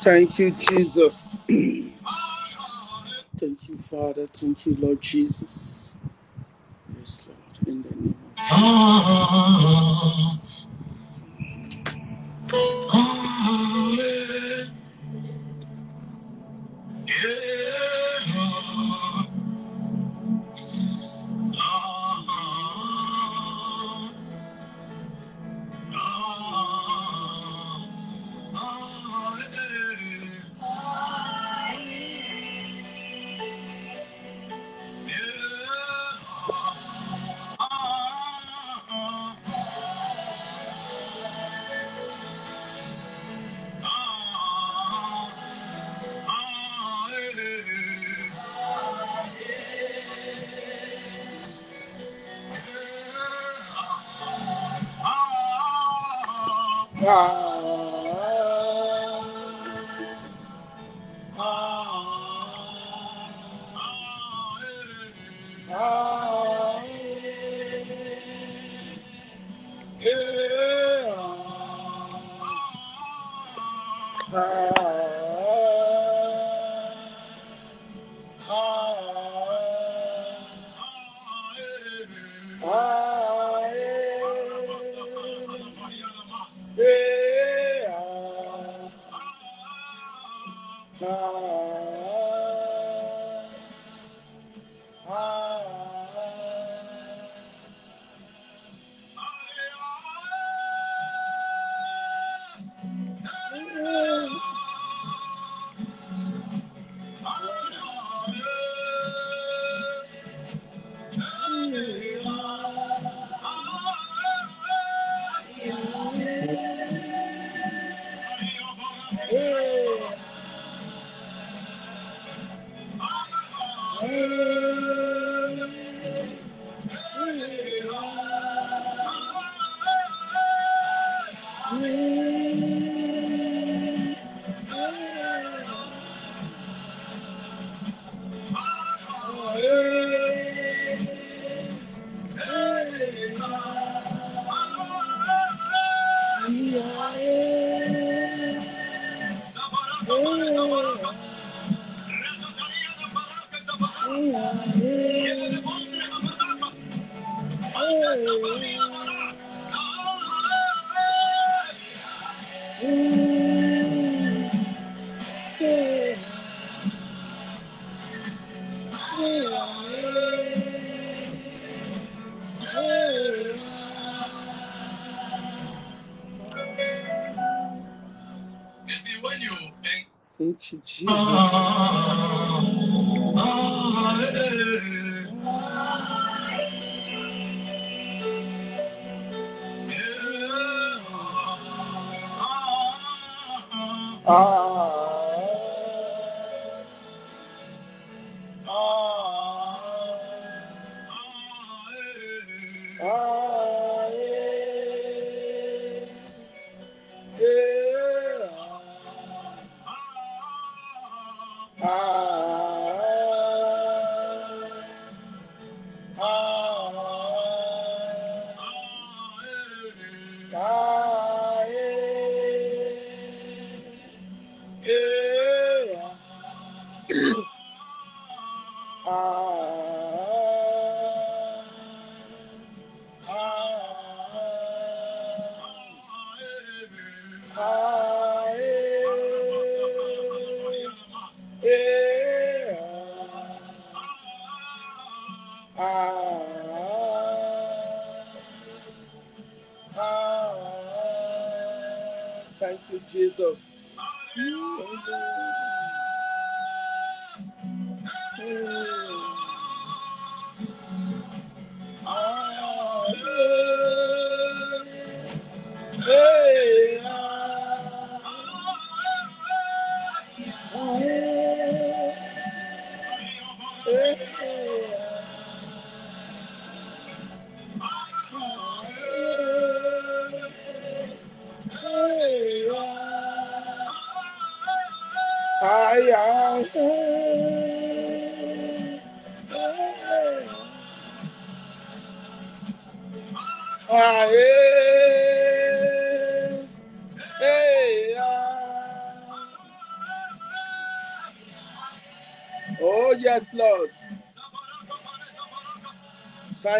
Thank you, Jesus. Thank you, Father. Thank you, Lord Jesus. Yes, Lord. In the name of ah. Ah. Thank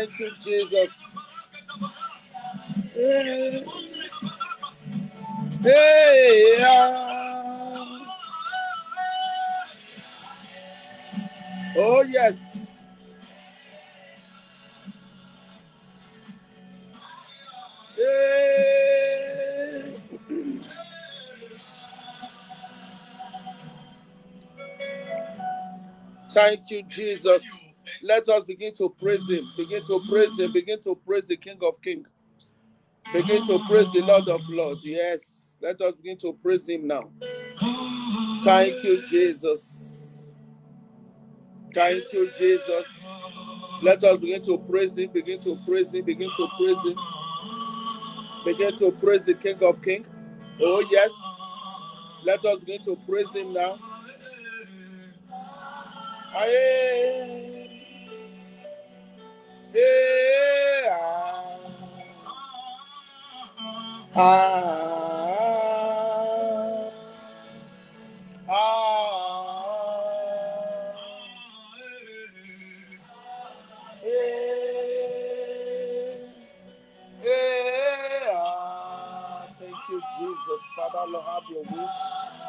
Thank you, Jesus. Hey, hey, ah. Oh, yes. Hey. Thank you, Jesus. Let us begin to praise Him. Begin to praise Him. Begin to praise the King of Kings. Begin to praise the Lord of Lords. Yes. Let us begin to praise Him now. Thank you, Jesus. Thank you, Jesus. Let us begin to praise Him. Begin to praise Him. Begin to praise Him. Begin to praise the King of Kings. Oh, yes. Let us begin to praise Him now. Aye. Ah. Ah. Ah. Hey. Hey, ah. Thank you, Jesus. Father, Lord, have your way.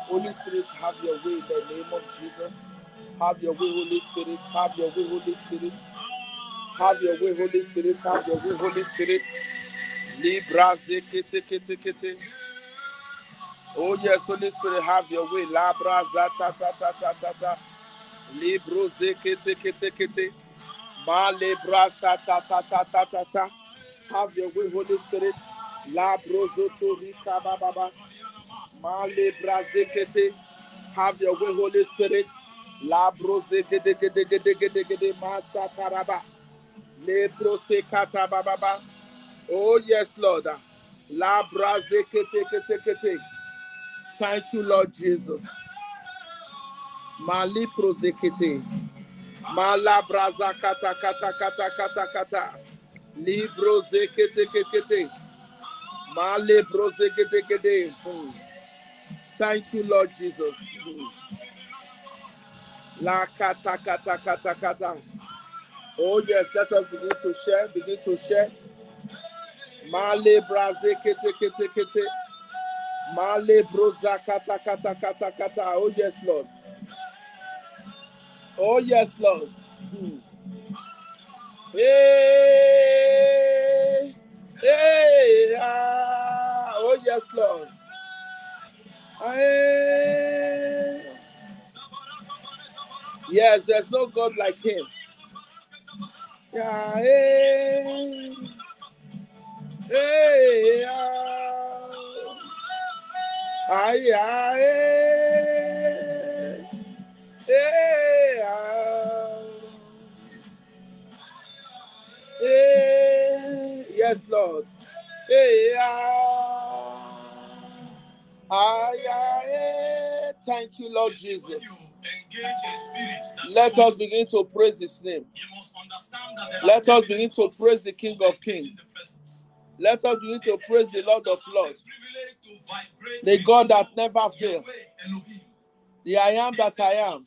Holy Spirit, have your way in the name of Jesus. Have your way, Holy Spirit. Have your way, Holy Spirit. Have your way, Holy Spirit. Have your way, Holy Spirit. Libra zekete kete kete. Oh yes, Holy Spirit, have your way. Labra zata ta ta ta ta ta. Libro zekete kete kete. Ma libra sa ta ta ta ta ta ta. Have your way, Holy Spirit. Labro zoto rika ba ba ba. Ma libra zekete. Have your way, Holy Spirit. Labro zekete kete kete kete kete. Ma sa taraba. Lebro sekata ba ba ba. Oh, yes, Lord. La braze kete kete kete. Thank you, Lord Jesus. Mali prozekete. Mala braza kata kata kata kata kata. Libro zekete kete. Male broze kete. Thank you, Lord Jesus. La kata kata kata kata. Oh, yes, let us begin to share. Begin to share. Male braze kete kete kete. Male broza kata kata kata kata. Oh yes, Lord. Oh yes, Lord. Hmm. Hey, hey, ah. Oh yes, Lord. Hey. Yes, there's no God like Him. Yeah, hey. Ay, ay, hey. Hey, yes, Lord. Hey. Ay, ay, Thank you, Lord Jesus. Let us begin to praise His name. Let us begin to praise the King of Kings. Let us begin to praise the Lord of Lords, the God that never fails, the I am that I am.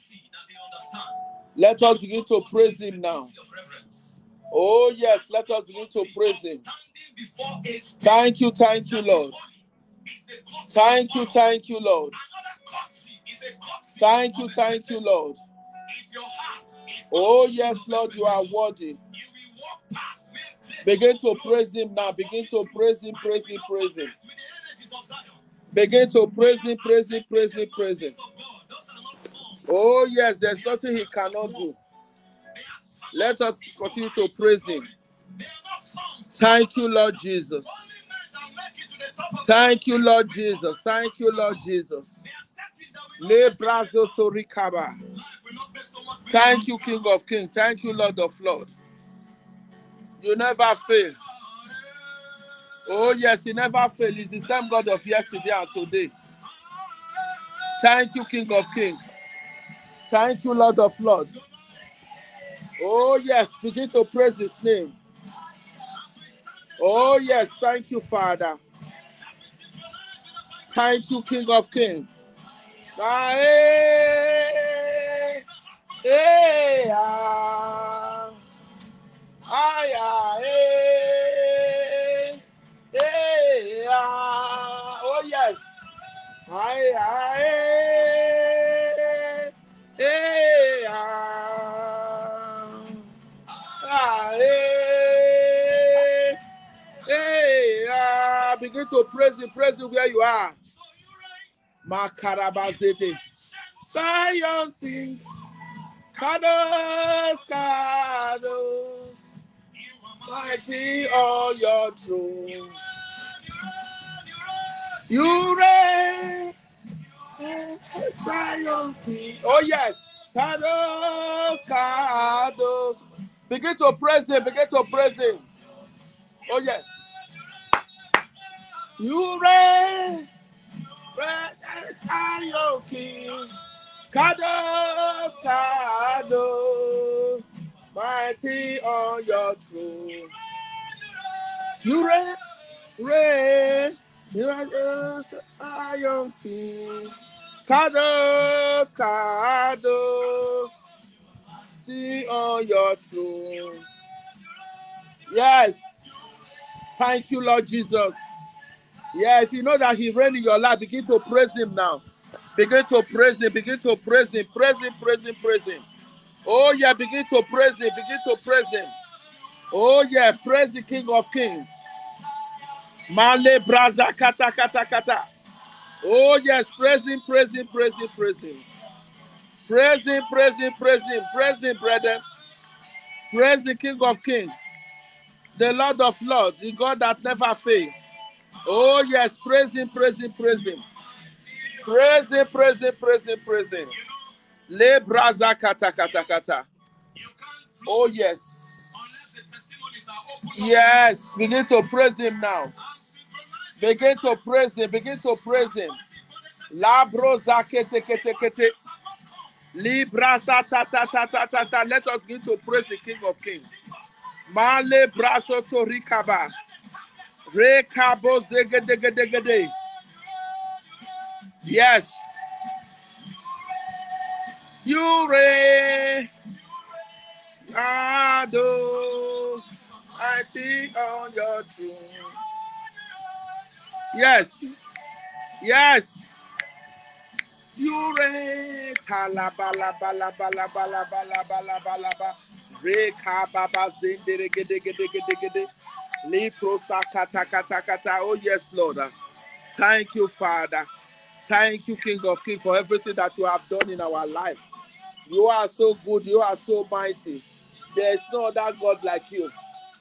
Let us begin to praise Him now. Oh, yes, let us begin to praise Him. Thank you, thank you, Lord. Thank you, thank you, Lord. Thank you, thank you, Lord. Oh, yes, Lord, you are worthy. Begin to praise Him now. Begin to praise Him, praise Him, praise Him. Begin to praise Him, praise Him, praise Him, praise Him. Oh, yes, there's nothing He cannot do. Let us continue to praise Him. Thank you, Lord Jesus. Thank you, Lord Jesus. Thank you, Lord Jesus. Thank you, King of Kings. Thank you, Lord of Lords. You never fail. Oh, yes, He never fail. He's the same God of yesterday and today. Thank you, King of Kings. Thank you, Lord of Lords. Oh, yes, begin to praise His name. Oh, yes, thank you, Father. Thank you, King of Kings. Aye. Hey, ah, ah, yeah, hey, hey, ah. Oh yes. Ay, ay, hey, ah, ah, hey, hey, ah. Begin to praise Him, praise Him where you are. Makarabazete. Zion sing. Kadosh, Kadosh. Mighty all your throne. You reign. Zion. Oh yes. Kadosh, Kadosh. Begin to praise Him, begin to praise Him. Oh yes. You reign. King. Kadosh, Kadosh, mighty on your throne. You reign, reign, you are the Zion King. Kadosh, Kadosh, see on your throne. Yes. Thank you, Lord Jesus. Yeah, if you know that He reigns in your life, begin to praise Him now. Begin to praise Him. Begin to praise Him. Praise Him. Praise Him. Praise Him. Oh yeah, begin to praise Him. Begin to praise Him. Oh yeah, praise the King of Kings. Male braza kata kata kata. Oh yes, praise Him. Praise Him. Praise Him. Praise Him. Praise Him. Praise Him. Praise Him. Praise Him, brethren. Praise the King of Kings, the Lord of Lords, the God that never fails. Oh, yes, praise him, praise him, praise him. Praise him, praise him, praise him, praise him. Le braza kata kata kata. Oh, yes. Yes, begin to praise him now. Begin to praise him, begin to praise him. La broza kete kete kete. Libra ta ta ta ta ta ta. Let us begin to praise the King of Kings. Male braso to rikaba. Rekabo zegedegedegede. Yes. You reign. Ados. I see on your throne. Yes. Yes. You reign. Kalabalabalabalabalabalabalaba. Rekababa zenderegedegedegede. Oh, yes, Lord. Thank you, Father. Thank you, King of Kings, for everything that you have done in our life. You are so good. You are so mighty. There is no other God like you.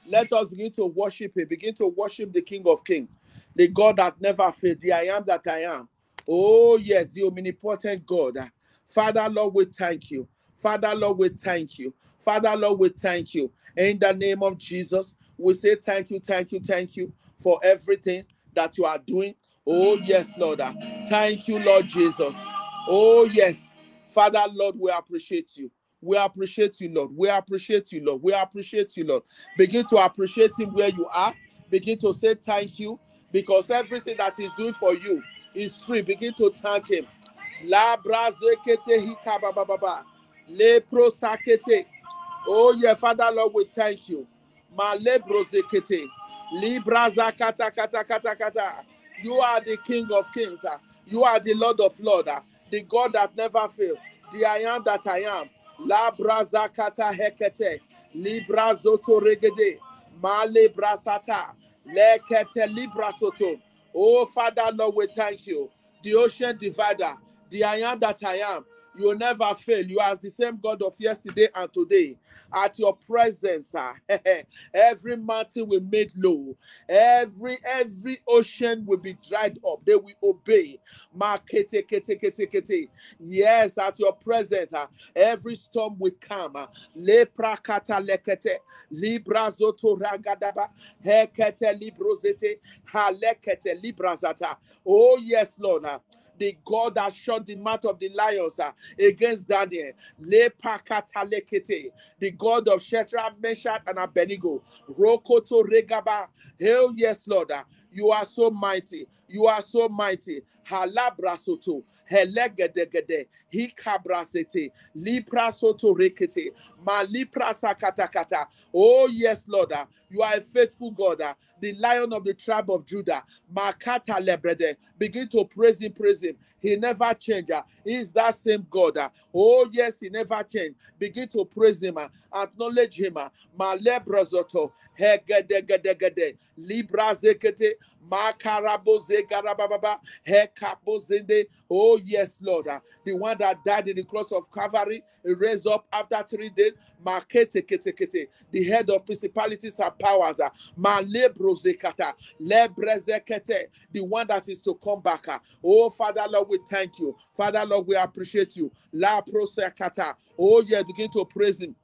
Let us begin to worship Him. Begin to worship the King of Kings, the God that never failed, the I am that I am. Oh, yes, the omnipotent God. Father, Lord, we thank you. Father, Lord, we thank you. Father, Lord, we thank you. In the name of Jesus, we say thank you, thank you, thank you for everything that you are doing. Oh, yes, Lord. Thank you, Lord Jesus. Oh, yes. Father, Lord, we appreciate you. We appreciate you, Lord. We appreciate you, Lord. We appreciate you, Lord. Begin to appreciate Him where you are. Begin to say thank you because everything that He's doing for you is free. Begin to thank Him. La brazekete hikabababa. Le prosakete. Oh, yeah, Father, Lord, we thank you. Malebrozekete. Libraza kata kata kata kata. You are the King of Kings. ah. You are the Lord of Lords. The God that never fails. The I am that I am. La braza kata hekete. Libra zoto regede. Male brasata. Lekete libra soto. Oh, Father, Lord, we thank you. The ocean divider. The I am that I am. You will never fail. You are the same God of yesterday and today. At your presence, ah, every mountain will made low. Every every ocean will be dried up. They will obey. Yes, at your presence, ah, every storm will come. ah. Lepra kata lekete. Libra zoto ragadaba. Hekete librozete. Halekete librazata. Oh yes, Lord. The God that shut the mouth of the lions uh, against Daniel. The God of Shadrach, Meshach, and Abednego. Rokoto regaba. Hell yes, Lord. uh, You are so mighty. You are so mighty. Halabrasoto, helegedegede, hikabrasete, liprasoto rekete, maliprasakatakata. Oh, yes, Lord. ah, You are a faithful God. The lion of the tribe of Judah. Makata lebrede. Begin to praise him, praise him. He never changed. ah. He is that same God. ah. Oh, yes, he never changed. Begin to praise him. ah. Acknowledge him. Malebrazoto. Hegedegedegede. Libra zekete. Makaraboze garababa. Hekabozende. Oh, yes, Lord. ah. The one that died in the cross of Calvary, raised up after three days. Makete kete kete. The head of principalities and powers. ah. Malebrozekata. Lebrezekete. The one that is to come back. ah. Oh, Father, Lord, we thank you. Father, Lord, we appreciate you. La prosekata. Oh, yes, begin to praise him.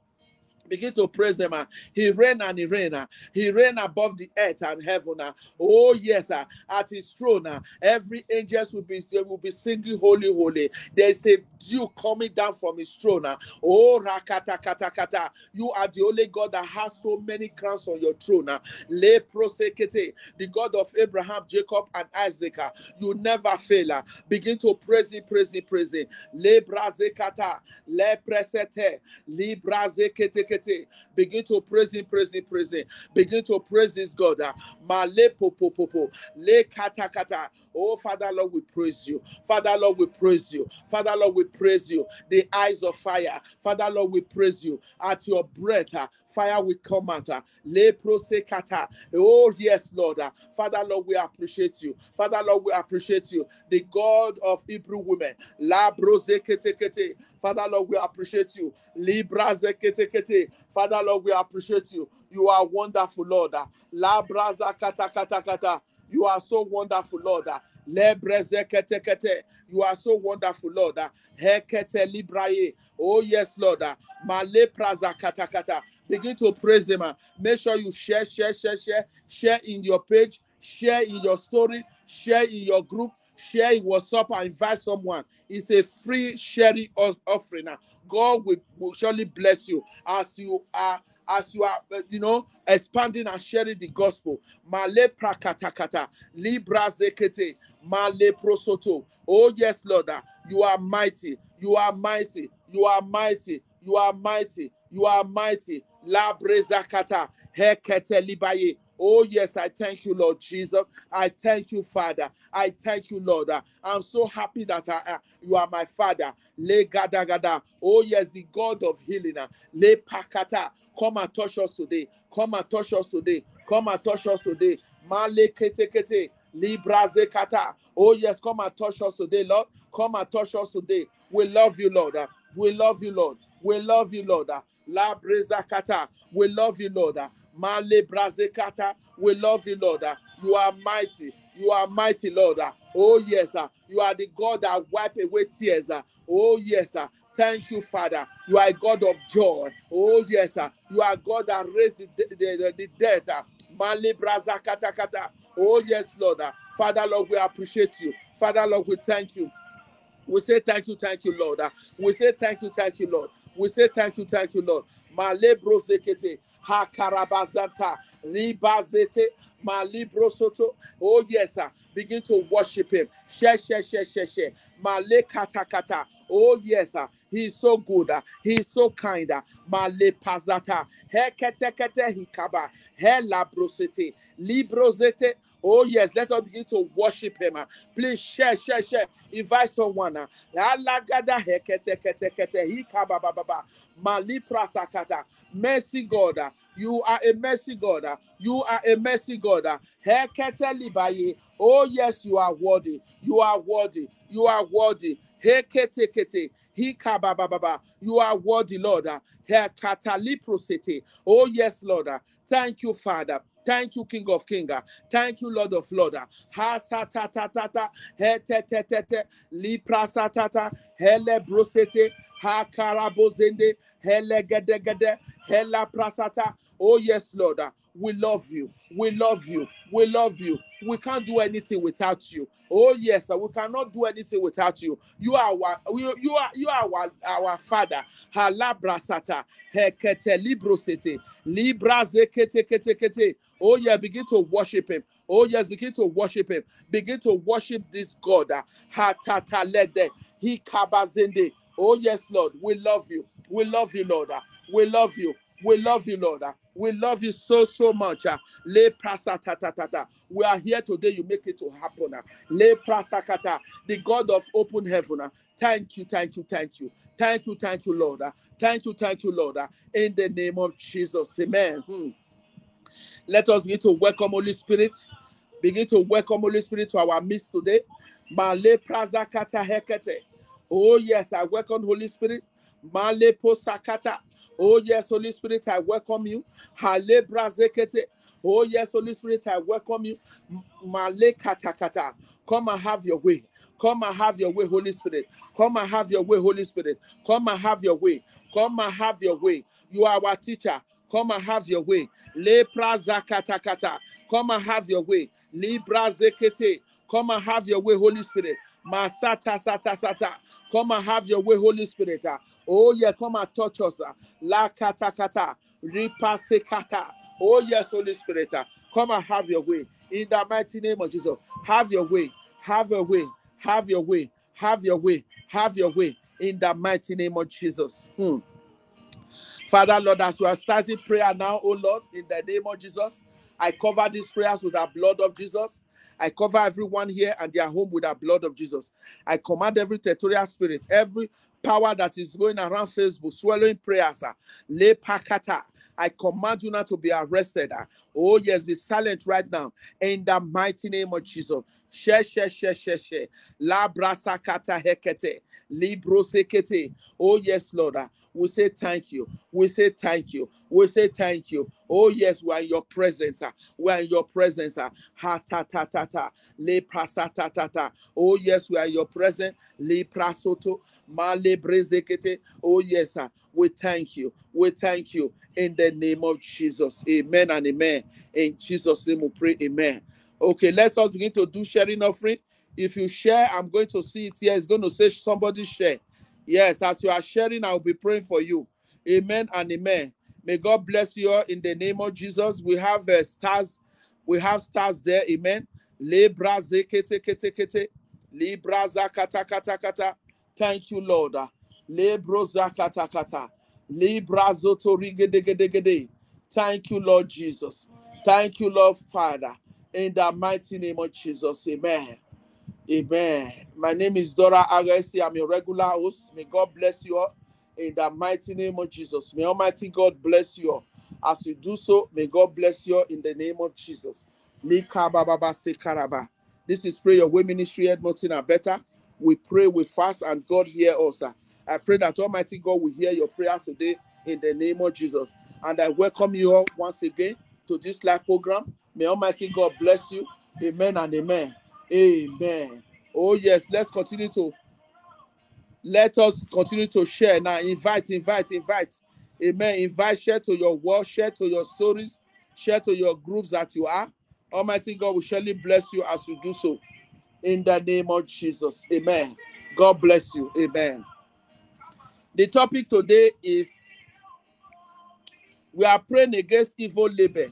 Begin to praise him. ah. He reigned and he reigned. ah. He reigned above the earth and heaven. ah. Oh, yes. At his throne, every angels will be will be singing holy, holy. There's a dew coming down from his throne. Oh, rakata kata kata. You are the only God that has so many crowns on your throne. Le prosekete, the God of Abraham, Jacob, and Isaac. You never fail. Begin to praise him, praise him, praise him. Le brazekata, le presete, li brazekete kete. Begin to praise him, praise him, praise him. Begin to praise this God. ah. Male popo popo, le kata kata. Oh, Father Lord, we praise you. Father Lord, we praise you. Father Lord, we praise you. The eyes of fire. Father Lord, we praise you. At your breath, ah, fire will come out. ah. Le prosekata. Oh, yes, Lord. ah. Father Lord, we appreciate you. Father Lord, we appreciate you. The God of Hebrew women. La kete kete. Father Lord, we appreciate you. Libra kete kete. Father Lord, we appreciate you. You are wonderful, Lord. ah. La braza kata kata kata. You are so wonderful, Lord. ah. You are so wonderful, Lord. ah. Oh, yes, Lord. ah. Begin to praise ah. Make sure you share, share, share, share, share in your page, share in your story, share in your group, share in WhatsApp and invite someone. It's a free sharing of- offering. God will surely bless you as you are as you are uh, you know expanding and sharing the gospel. Male prakatakata libra zekete male prosoto. Oh yes, Lord, ah, you are mighty. You are mighty. You are mighty. You are mighty. You are mighty. La brezakata hekete libaye. Oh, yes, I thank you, Lord Jesus. I thank you, Father. I thank you, Lord. Uh, I'm so happy that I, uh, you are my Father. Le gada gada. Oh, yes, the God of healing. uh, Le pakata. Come and touch us today. Come and touch us today. Come and touch us today. Male kete kete. Libra zekata. Oh, yes, come and touch us today, Lord. Come and touch us today. We love you, Lord. We love you, Lord. We love you, Lord. La brezakata. We love you, Lord. Male brazekata. We love you, Lord. You are mighty. You are mighty, Lord. Oh, yes. You are the God that wipe away tears. Oh, yes. Thank you, Father. You are God of joy. Oh, yes. uh, You are God that raised the, the, the, the dead. Male. Oh, yes, Lord. Father, Lord, we appreciate you. Father, Lord, we thank you. We say thank you, thank you, Lord. We say thank you, thank you, Lord. We say thank you, thank you, Lord. Ha karabazanta, ribazete, malibro soto. Oh yes, sir. Begin to worship him. Share, share, share, share, share. Male kata kata. Oh yes, sir. He is so good. He's so kind. ah. Male pazata. He kete kete hikaba. He labrosete. Librozete. Oh yes, let us begin to worship him. ah. Please share, share, share. Invite someone. Mercy God. ah. You are a mercy God. ah. You are a mercy God. Oh yes, you are worthy. You are worthy. You are worthy. You are worthy, Lord. Oh yes, Lord. Thank you, Father. Thank you, King of Kings. ah. Thank you, Lord of Lords. ah. Ha sa ta ta ta ta. He te te te te. Lipra sa ta ta. Hele brosete. Ha karabozende. Hele gede gede. Hela prasata. Oh yes, Lord. We love you. We love you. We love you. We can't do anything without you. Oh yes, we cannot do anything without you. You are our you, are you are our, our father. Halabrasata. Hekete librosete. Libra zekete kete kete. Oh yeah, begin to worship him. Oh yes, begin to worship him. Begin to worship this God. Hatata lede. He kabazende. Oh yes, Lord. We love you. We love you, Lord. We love you. We love you, Lord. We love you so, so much. Le prasa ta ta ta ta. We are here today. You make it to happen. Le prasa kata. The God of open heaven. Thank you, thank you, thank you. Thank you, thank you, Lord. Thank you, thank you, Lord. In the name of Jesus. Amen. Hmm. Let us begin to welcome Holy Spirit. Begin to welcome Holy Spirit to our midst today. Male praza kata hekete. Oh, yes, I welcome Holy Spirit. Male posakata. Oh, yes, Holy Spirit, I welcome you. Oh, yes, Holy Spirit, I welcome you. Male kata kata. Come and have your way. Come and have your way, Holy Spirit. Come and have your way, Holy Spirit. Come and have your way. Come and have your way. You are our teacher. Come and have your way. Le praza kata kata. Come and have your way. Libra zekete. Come and have your way, Holy Spirit. Masata sata sata. Come and have your way, Holy Spirit. Oh yeah, come and touch us. La kata kata. Ripa kata. Oh yes, Holy Spirit. Come and have your way. In the mighty name of Jesus. Have your way. Have your way. Have your way. Have your way. Have your way. In the mighty name of Jesus. Hmm. Father, Lord, as we are starting prayer now, oh Lord, in the name of Jesus, I cover these prayers with the blood of Jesus. I cover everyone here and their home with the blood of Jesus. I command every territorial spirit, every power that is going around Facebook, swallowing prayers. Uh, le pakata. I command you not to be arrested. Uh. Oh, yes, be silent right now. In the mighty name of Jesus. She, she, she, she, she. La brasa kata hekete. Libro sekete. Oh, yes, Lord. Uh, we say thank you. We say thank you. We say thank you. Oh, yes, we are in your presence. Uh, we are in your presence. Uh, ha ta ta ta ta. Le prasa ta ta ta. Oh, yes, we are in your presence. Le prasoto. Ma le brezekete. Oh, yes, sir. We thank you. We thank you in the name of Jesus. Amen and amen. In Jesus' name we pray. Amen. Okay, let's us begin to do sharing offering. If you share, I'm going to see it here. It's going to say somebody share. Yes, as you are sharing, I'll be praying for you. Amen and amen. May God bless you all in the name of Jesus. We have uh, stars. We have stars there. Amen. Libra zekete kete kete. Libra zakata kata kata. Thank you, Lord. Libra zakata kata. Libra zoto rigedegedegede. Thank you, Lord Jesus. Thank you, Lord Father. In the mighty name of Jesus. Amen. Amen. My name is Dora Agasi. I'm your regular host. May God bless you all in the mighty name of Jesus. May Almighty God bless you. As you do so, may God bless you in the name of Jesus. This is Pray Your Way Ministry, Edmonton and better. We pray, we fast, and God hear us. I pray that Almighty God will hear your prayers today in the name of Jesus. And I welcome you all once again to this live program. May Almighty God bless you. Amen and amen. Amen. Oh, yes, let's continue to let us continue to share now. Invite, invite, invite. Amen. Invite, share to your world, share to your stories, share to your groups that you are. Almighty God will surely bless you as you do so. In the name of Jesus. Amen. God bless you. Amen. The topic today is we are praying against evil labor.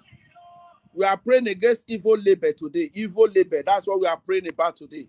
We are praying against evil labor today. Evil labor. That's what we are praying about today.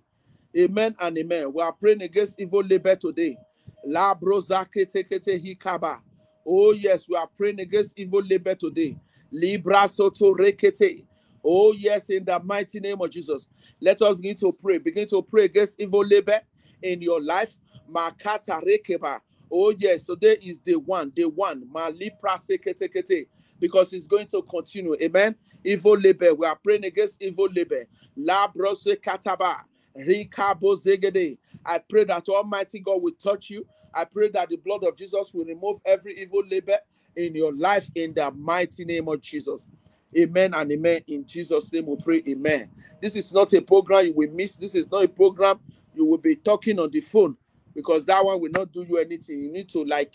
Amen and amen. We are praying against evil labor today. La broza kete kete hikaba. Oh, yes, we are praying against evil labor today. Libra soto rekete. Oh, yes, in the mighty name of Jesus. Let us begin to pray. Begin to pray against evil labor in your life. Makata rekeba. Oh, yes, today is the one, the one. Malipra sekete kete. Because it's going to continue. Amen. Evil labor. We are praying against evil labor. La brose kataba. I pray that Almighty God will touch you. I pray that the blood of Jesus will remove every evil labor in your life in the mighty name of Jesus. Amen and amen. In Jesus' name we pray. Amen. This is not a program you will miss. This is not a program you will be talking on the phone because that one will not do you anything. You need to like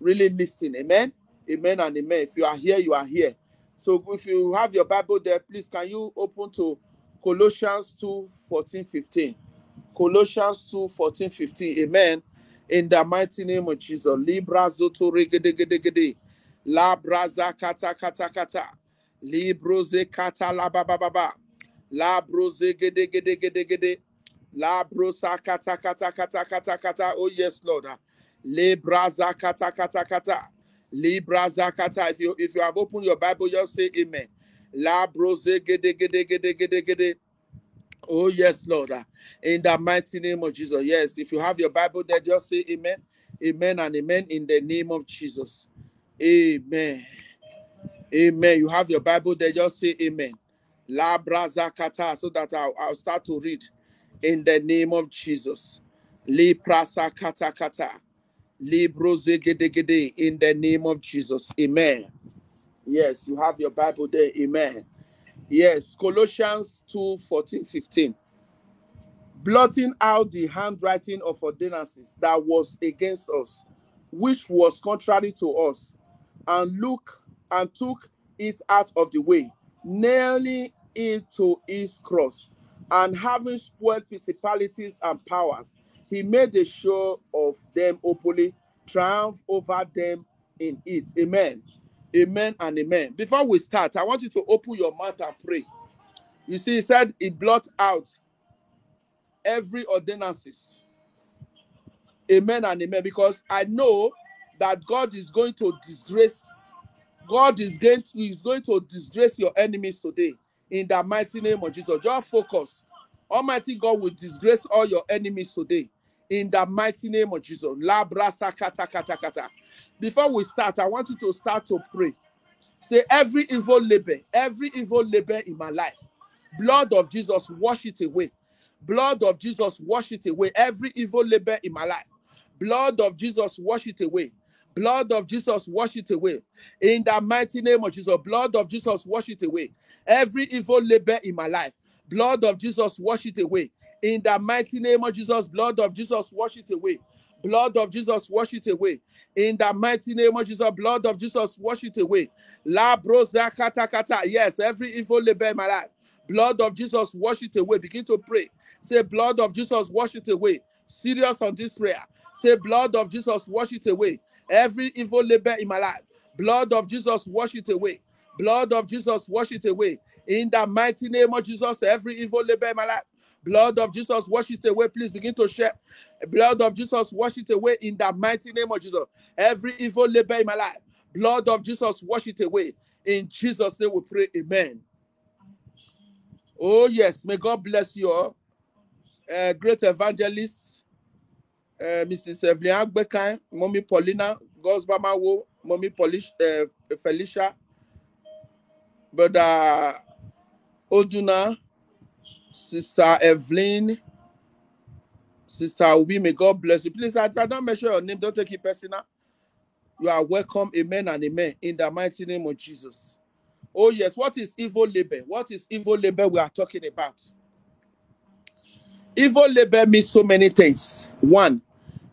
really listen. Amen. Amen and amen. If you are here, you are here. So if you have your Bible there, please can you open to Colossians 2 14 15. Colossians 2 14 15. Amen. In the mighty name of Jesus. Libra zoto regedegedegede. La braza kata kata kata. Libroze kata la ba ba ba ba. La gede gede gede gede. La brosa kata kata kata kata kata. Oh yes, Lord. Le braza kata kata kata. Libra zakata. If you if you have opened your Bible, just say amen. La broze gede gede gede gede gede. Oh yes, Lord. In the mighty name of Jesus. Yes, if you have your Bible there, just say amen. Amen and amen in the name of Jesus. Amen. Amen. You have your Bible there, just say amen. La brazakata, so that I'll, I'll start to read in the name of Jesus. Li kata kata. Li gede gede in the name of Jesus. Amen. Yes, you have your Bible there. Amen. Yes, Colossians 2 14, 15. Blotting out the handwriting of ordinances that was against us, which was contrary to us, and look and took it out of the way, nailing it to his cross, and having spoiled principalities and powers, he made a show of them openly, triumph over them in it. Amen. Amen and amen. Before we start, I want you to open your mouth and pray. You see, he said he blot out every ordinances. Amen and amen. Because I know that God is going to disgrace, God is going to, is going to disgrace your enemies today in the mighty name of Jesus. Just focus. Almighty God will disgrace all your enemies today in the mighty name of Jesus. La brasa kata kata kata. Before we start, I want you to start to pray. Say every evil labor, every evil labor in my life, blood of Jesus, wash it away. Blood of Jesus, wash it away. Every evil labor in my life, blood of Jesus, wash it away. Blood of Jesus, wash it away. In the mighty name of Jesus, blood of Jesus, wash it away. Every evil labor in my life, blood of Jesus, wash it away. In the mighty name of Jesus, blood of Jesus, wash it away. Blood of Jesus, wash it away. In the mighty name of Jesus, blood of Jesus, wash it away. La brosa kata kata. Yes, every evil labor in my life. Blood of Jesus, wash it away. Begin to pray. Say, blood of Jesus, wash it away. Serious on this prayer. Say, blood of Jesus, wash it away. Every evil labor in my life. Blood of Jesus, wash it away. Blood of Jesus, wash it away. In the mighty name of Jesus, every evil labor in my life. Blood of Jesus, wash it away. Please begin to share. Blood of Jesus, wash it away in the mighty name of Jesus. Every evil labor in my life. Blood of Jesus, wash it away. In Jesus' name we pray. Amen. Oh, yes. May God bless you all. Uh, great evangelist, uh, Mrs. Evelyn Agbekan, Mommy Paulina, Gosbamawo, Mommy Polish, uh, Felicia, Brother Oduna, Sister Evelyn, Sister Ubi, may God bless you. Please, I don't mention your name, don't take it personal. You are welcome. Amen and amen. In the mighty name of Jesus. Oh, yes. What is evil labor? What is evil labor we are talking about? Evil labor means so many things. One,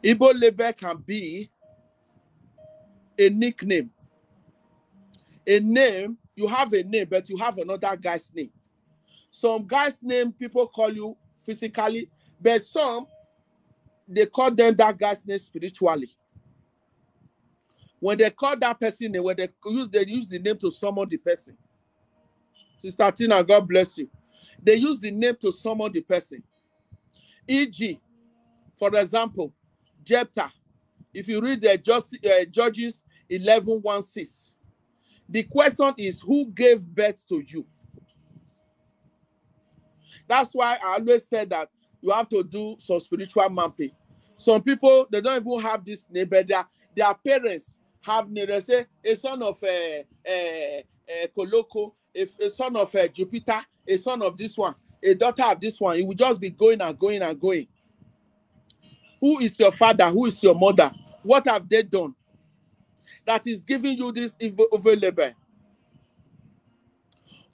evil labor can be a nickname. A name, you have a name, but you have another guy's name. Some guy's name people call you physically, but some they call them that guy's name spiritually. When they call that person, when they use they use the name to summon the person. Sister Tina, God bless you. They use the name to summon the person. E.g., for example, Jephthah. If you read the just, uh, Judges 11 1 6, the question is who gave birth to you? That's why I always said that you have to do some spiritual mapping. Some people they don't even have this but their, their parents have name. They say a son of a uh, uh, Koloko, a, a son of uh, Jupiter, a son of this one, a daughter of this one. It will just be going and going and going. Who is your father? Who is your mother? What have they done that is giving you this evil labor?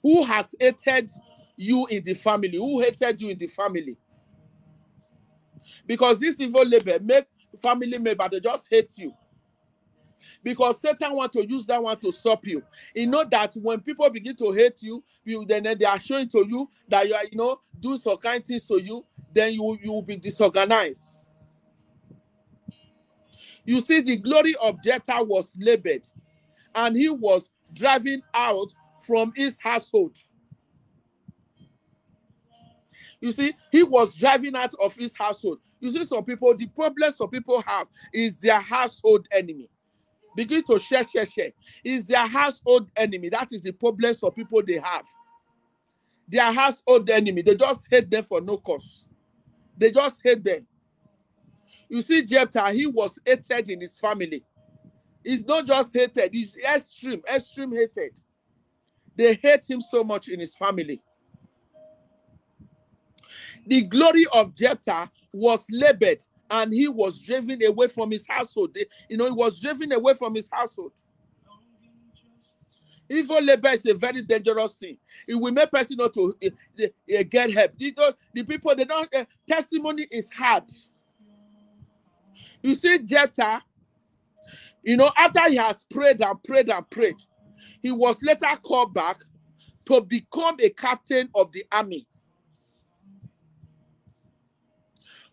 Who has hated you in the family? Who hated you in the family? Because this evil labor make family member they just hate you. because Satan want to use that one to stop you. You know that when people begin to hate you, you then they are showing to you that you are, you know, do some kind things to you, then you you will be disorganized. You see, the glory of Jephthah was labored, and he was driving out from his household. You see, he was driving out of his household. You see, some people, the problems some people have is their household enemy. Begin to share, share, share. Is their household enemy. That is the problem some people they have. Their household enemy. They just hate them for no cause. They just hate them. You see, Jephthah, he was hated in his family. He's not just hated, he's extreme, extreme hated. They hate him so much in his family. The glory of Jephthah was labored and he was driven away from his household. You know, he was driven away from his household. Evil labor is a very dangerous thing. It will make person not to uh, uh, get help. You know, the people they don't uh, testimony is hard. You see, Jephthah, you know, after he has prayed and prayed and prayed, he was later called back to become a captain of the army.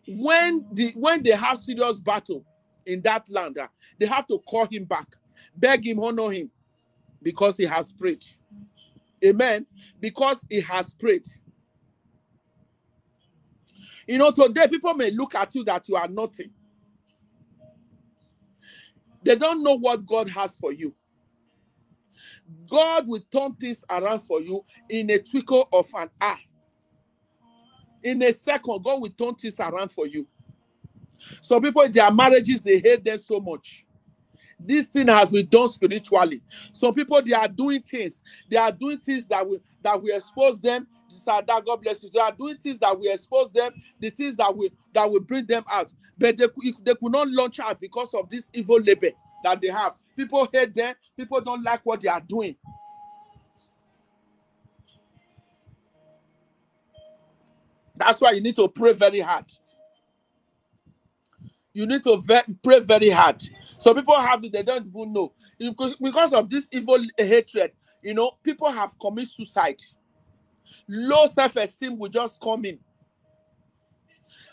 When the when they have serious battle in that land, uh, they have to call him back, beg him, honor him, because he has prayed. Amen. Because he has prayed. You know, today people may look at you that you are nothing. They don't know what God has for you. God will turn things around for you in a twinkle of an eye. In a second, God will turn things around for you. Some people, their marriages, they hate them so much. This thing has been done spiritually. Some people, they are doing things. They are doing things that will that will expose them. That God bless you. They are doing things that will expose them. The things that will that will bring them out. But they, they could not launch out because of this evil labor that they have. People hate them. People don't like what they are doing. That's why you need to pray very hard. You need to ve- pray very hard. So people have it, they don't even know. Because, because of this evil hatred, you know, people have committed suicide. Low self-esteem will just come in.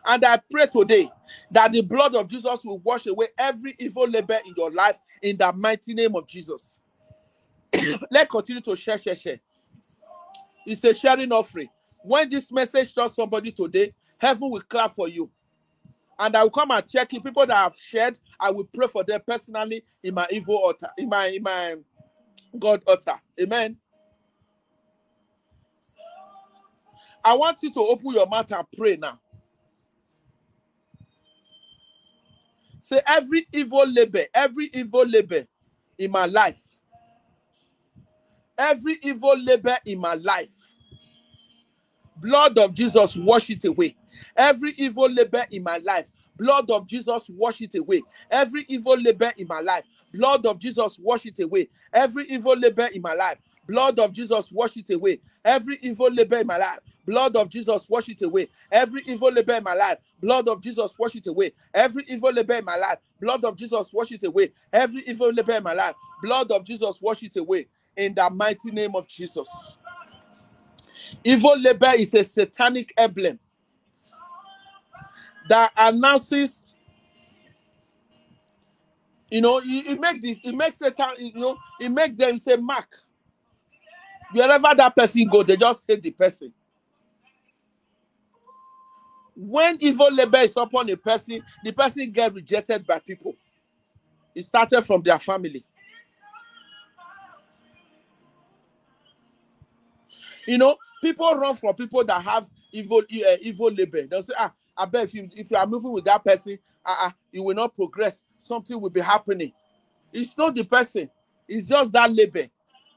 And I pray today that the blood of Jesus will wash away every evil labor in your life in the mighty name of Jesus. Let's continue to share, share, share. It's a sharing offering. When this message touches somebody today, heaven will clap for you. And I will come and check it. People that have shared, I will pray for them personally in my evil altar, in my in my God altar. Amen. I want you to open your mouth and pray now. Say every evil labor, every evil labor in my life, every evil labor in my life, blood of Jesus wash it away. Every evil labor in my life, blood of Jesus wash it away. Every evil labor in my life, blood of Jesus wash it away. Every evil labor in my life, blood of Jesus wash it away. Every evil labor in my life, Blood of Jesus, wash it away. Every evil labor in my life, blood of Jesus, wash it away. Every evil labor in my life, blood of Jesus, wash it away. Every evil labor in my life, blood of Jesus, wash it away. In the mighty name of Jesus. Evil labor is a satanic emblem that announces you know it, make this it makes satan you know it make them say mark wherever that person go they just hate the person when evil labor is upon a person, the person get rejected by people. It started from their family. You know, people run from people that have evil uh, evil labor. They'll say, ah, I bet if you if you are moving with that person, uh, uh, you will not progress. Something will be happening. It's not the person, it's just that labor.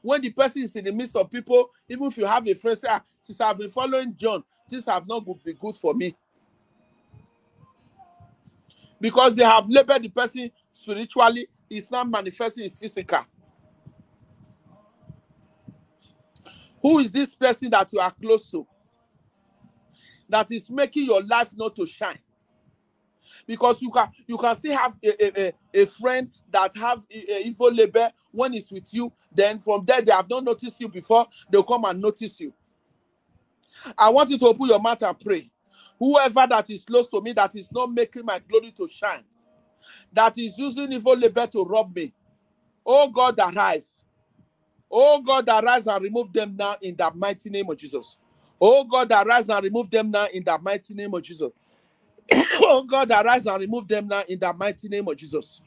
When the person is in the midst of people, even if you have a friend, say, ah, since I've been following John, things have not been good for me because they have labored the person spiritually, it's not manifesting in physical. Who is this person that you are close to? That is making your life not to shine. because you can you can still have a, a, a, friend that have a, a evil label when it's with you. Then from there they have not noticed you before. They'll come and notice you. I want you to open your mouth and pray. Whoever that is close to me that is not making my glory to shine that is using evil label to rob me. Oh god arise oh god arise and remove them now in the mighty name of jesus oh god arise and remove them now in the mighty name of jesus oh God, arise and remove them now in the mighty name of Jesus.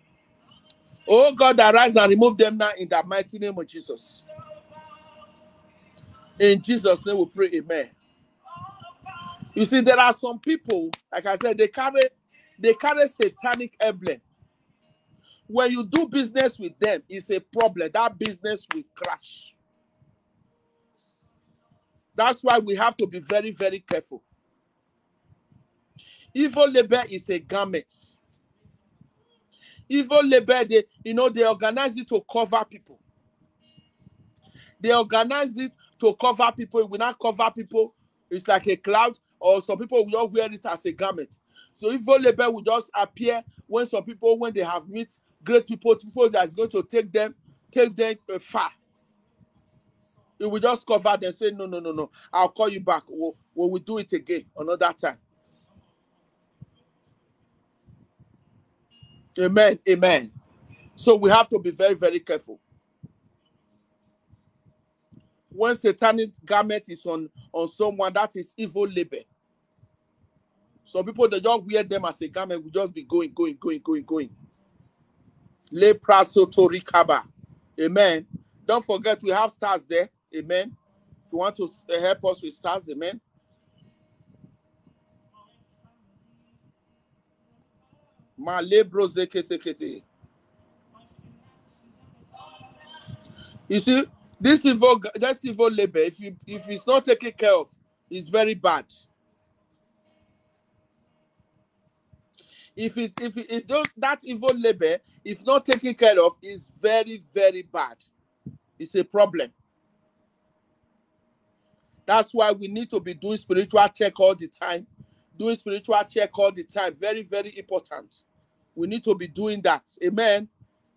Oh God, arise and remove them now in the mighty name of Jesus. In Jesus' name we pray, amen. You see, there are some people, like I said, they carry they carry satanic emblem. When you do business with them, it's a problem. That business will crash. That's why we have to be very, very careful. Evil labor is a garment. Evil labor, they you know they organize it to cover people. They organize it to cover people. It will not cover people. It's like a cloud, or some people will all wear it as a garment. So evil labor will just appear when some people, when they have met great people, people that's going to take them, take them far. It will just cover them, say, No, no, no, no. I'll call you back. We'll, we will do it again another time. Amen. Amen. So we have to be very, very careful. When satanic garment is on on someone, that is evil labor. Some people they just wear them as a garment, will just be going, going, going, going, going. Le praso torikaba. Amen. Don't forget we have stars there. Amen. You want to uh, help us with stars, amen. Zeketekete. You see, this evil, that's evil labor. If you if it's not taken care of, it's very bad. If it if it, if those, that evil labor if not taken care of, is very very bad. It's a problem. That's why we need to be doing spiritual check all the time. Doing spiritual check all the time. Very, very important. We need to be doing that. Amen.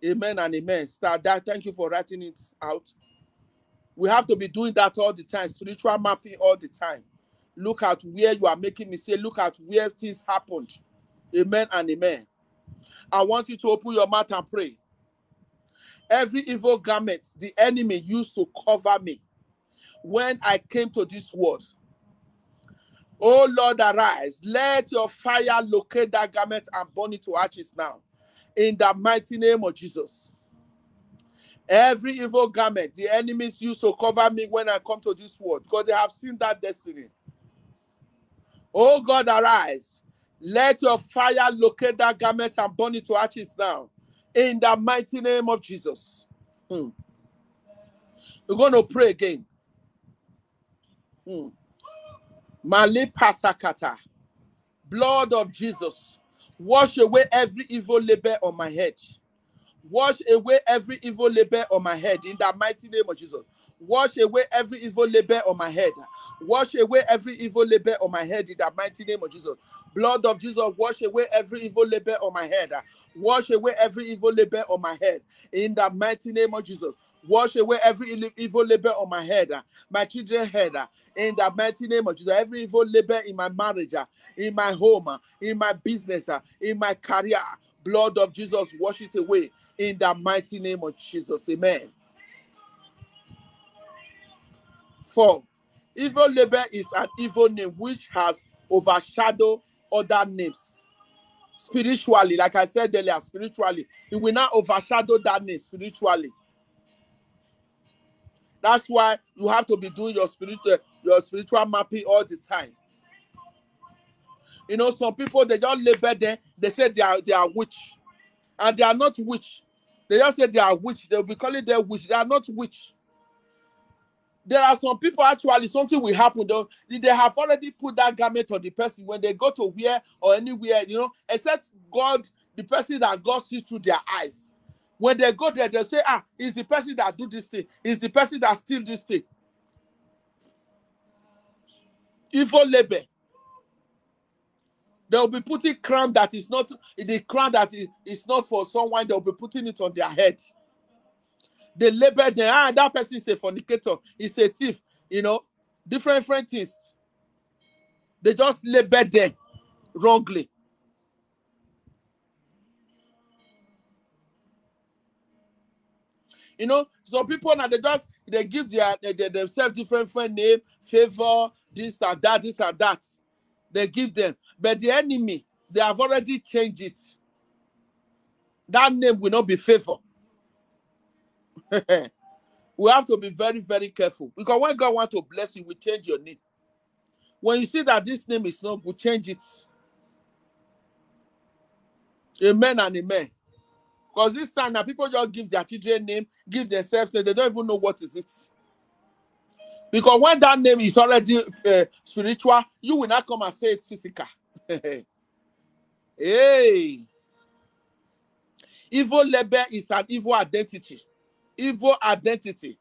Amen and amen. Start that. Thank you for writing it out. We have to be doing that all the time. Spiritual mapping all the time. Look at where you are making mistake. Look at where things happened. Amen and amen. I want you to open your mouth and pray. Every evil garment the enemy used to cover me when I came to this world, Oh Lord, arise. Let your fire locate that garment and burn it to ashes now. In the mighty name of Jesus. Every evil garment the enemies used to cover me when I come to this world, because they have seen that destiny. Oh God, arise. Let your fire locate that garment and burn it to ashes now. In the mighty name of Jesus. Hmm. We're going to pray again. Hmm. Malipasakata. Blood of Jesus. Wash away every evil labor on my head. Wash away every evil labor on my head in the mighty name of Jesus. Wash away every evil labor on my head. Wash away every evil labor on my head in the mighty name of Jesus. Blood of Jesus, wash away every evil labor on my head. Wash away every evil labor on my head in the mighty name of Jesus. Wash away every evil labor on my head, my children's head, in the mighty name of Jesus. Every evil labor in my marriage, in my home, in my business, in my career. Blood of Jesus, wash it away in the mighty name of Jesus. Amen. Four, evil labor is an evil name which has overshadowed other names. Spiritually, like I said earlier, spiritually, it will not overshadow that name spiritually. That's why you have to be doing your spiritual eh, your spiritual mapping all the time. You know, some people they just label them, they say they are they are witch, and they are not witch. They just say they are witch. They'll be calling them witch. They are not witch. There are some people actually something will happen. Though they have already put that garment on the person when they go to where or anywhere, you know, except God, the person that God see through their eyes. When they go there, they say, ah, it's the person that do this thing. It's the person that steal this thing. Evil labor. They'll be putting crown that is not the crown that is, is not for someone, they'll be putting it on their head. They label them, ah, that person is a fornicator, he's a thief, you know, different different things. They just label them wrongly. You know, some people now they just they give their they, they themselves different different name, favor, this and that, this and that. They give them, but the enemy they have already changed it. That name will not be favor. we have to be very very careful because when God wants to bless you, we change your name. When you see that this name is not good, change it. Amen and amen. Because this time now people just give their children name, give themselves they don't even know what is it. Because when that name is already uh, spiritual, you will not come and say it's physical. hey. Evil label is an evil identity. Evil identity.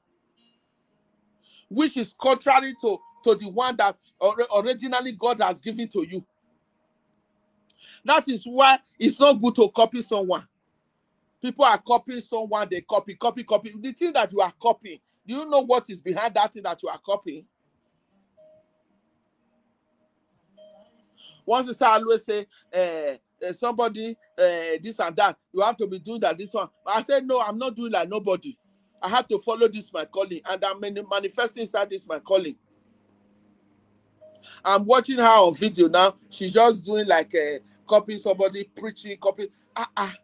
Which is contrary to, to the one that originally God has given to you. That is why it's not good to copy someone. People are copying someone, they copy, copy, copy. The thing that you are copying, do you know what is behind that thing that you are copying? Once you start always say, uh, uh, somebody, uh, this and that, you have to be doing that, this one. I said, no, I'm not doing like nobody. I have to follow this my calling, and I'm manifesting inside this my calling. I'm watching her on video now. She's just doing like a copying somebody preaching, copying. Ah, ah.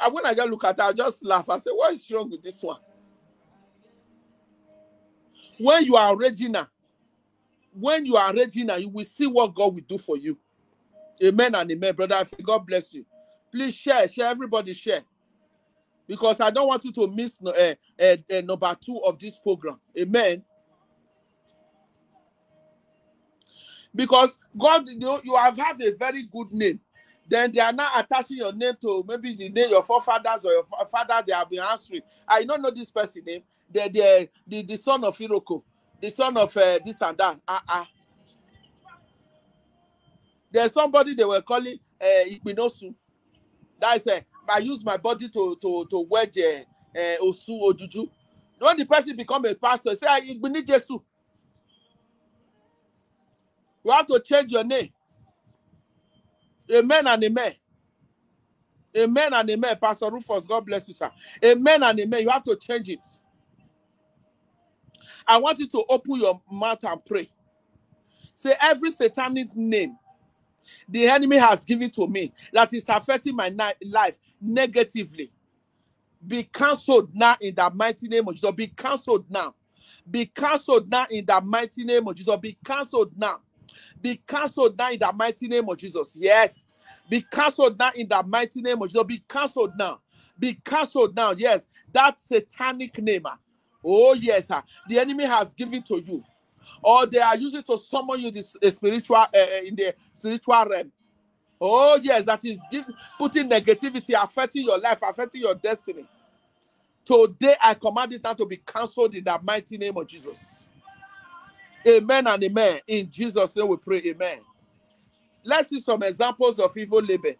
And when I just look at her, I just laugh. I say, What is wrong with this one? When you are Regina, when you are Regina, you will see what God will do for you. Amen and amen, brother. God bless you. Please share, share, everybody share. Because I don't want you to miss uh, uh, uh, number two of this program. Amen. Because God, you, you have had a very good name then they are now attaching your name to maybe the name your forefathers or your father they have been answering. I don't know this person name. They're, they're the, the son of Iroko, the son of uh, this and that. Uh-uh. There's somebody they were calling uh, Ikpinosu. That is, uh, I use my body to to to wedge uh, Osu Ojuju. When the person become a pastor, say Ikpini Jesu. You have to change your name. Amen and amen. Amen and amen. Pastor Rufus, God bless you, sir. Amen and amen. You have to change it. I want you to open your mouth and pray. Say every satanic name the enemy has given to me that is affecting my life negatively. Be cancelled now in the mighty name of Jesus. Be cancelled now. Be cancelled now in the mighty name of Jesus. Be cancelled now. Be cancelled now in the mighty name of Jesus. Yes. Be cancelled now in the mighty name of Jesus. Be cancelled now. Be cancelled now. Yes. That satanic name. Ah. Oh, yes. Sir. Ah. The enemy has given to you. Or they are using to summon you this spiritual uh, in the spiritual realm. Oh, yes, that is give, putting negativity, affecting your life, affecting your destiny. Today, I command it now to be cancelled in the mighty name of Jesus. Amen and amen. In Jesus' name we pray. Amen. Let's see some examples of evil labor.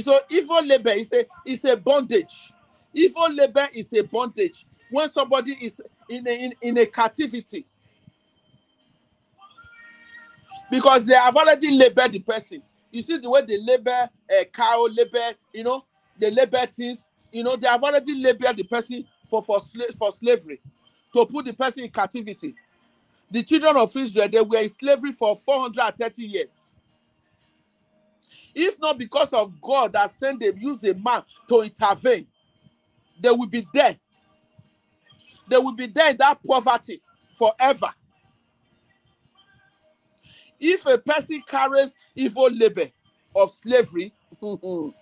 So evil labor is a is a bondage. Evil labor is a bondage. When somebody is in a, in, in a captivity, because they have already labeled the person. You see the way they label a uh, cow, labor, you know, they labor things. You know, they have already labeled the person for for, sla- for slavery to put the person in captivity. The children of Israel, they were in slavery for 430 years. If not because of God that sent them, use a man to intervene, they will be there. They will be there in that poverty forever. If a person carries evil labor of slavery,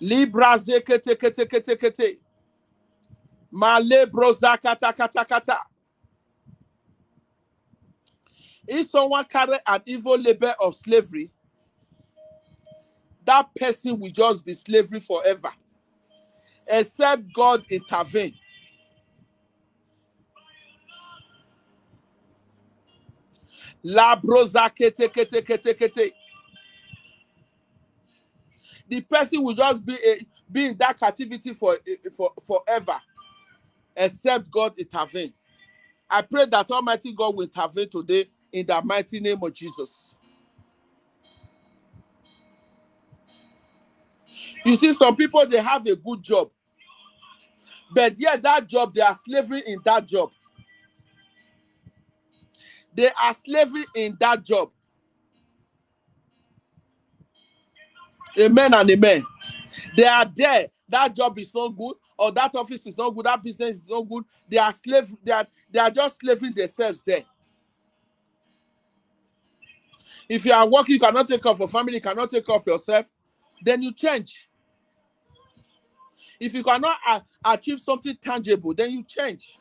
Libra zekete kete kete kete. Male broza kata kata. If someone carry an evil labor of slavery, that person will just be slavery forever. Except God intervene. The person will just be a, be in that captivity for for forever, except God intervene. I pray that Almighty God will intervene today in the mighty name of Jesus. You see, some people they have a good job, but yeah, that job they are slavery in that job. They are slavery in that job. Amen and amen. They are there. That job is not good, or that office is not good, that business is not good. They are slave, they are they are just slaving themselves there. If you are working, you cannot take care of your family, you cannot take care of yourself, then you change. If you cannot uh, achieve something tangible, then you change.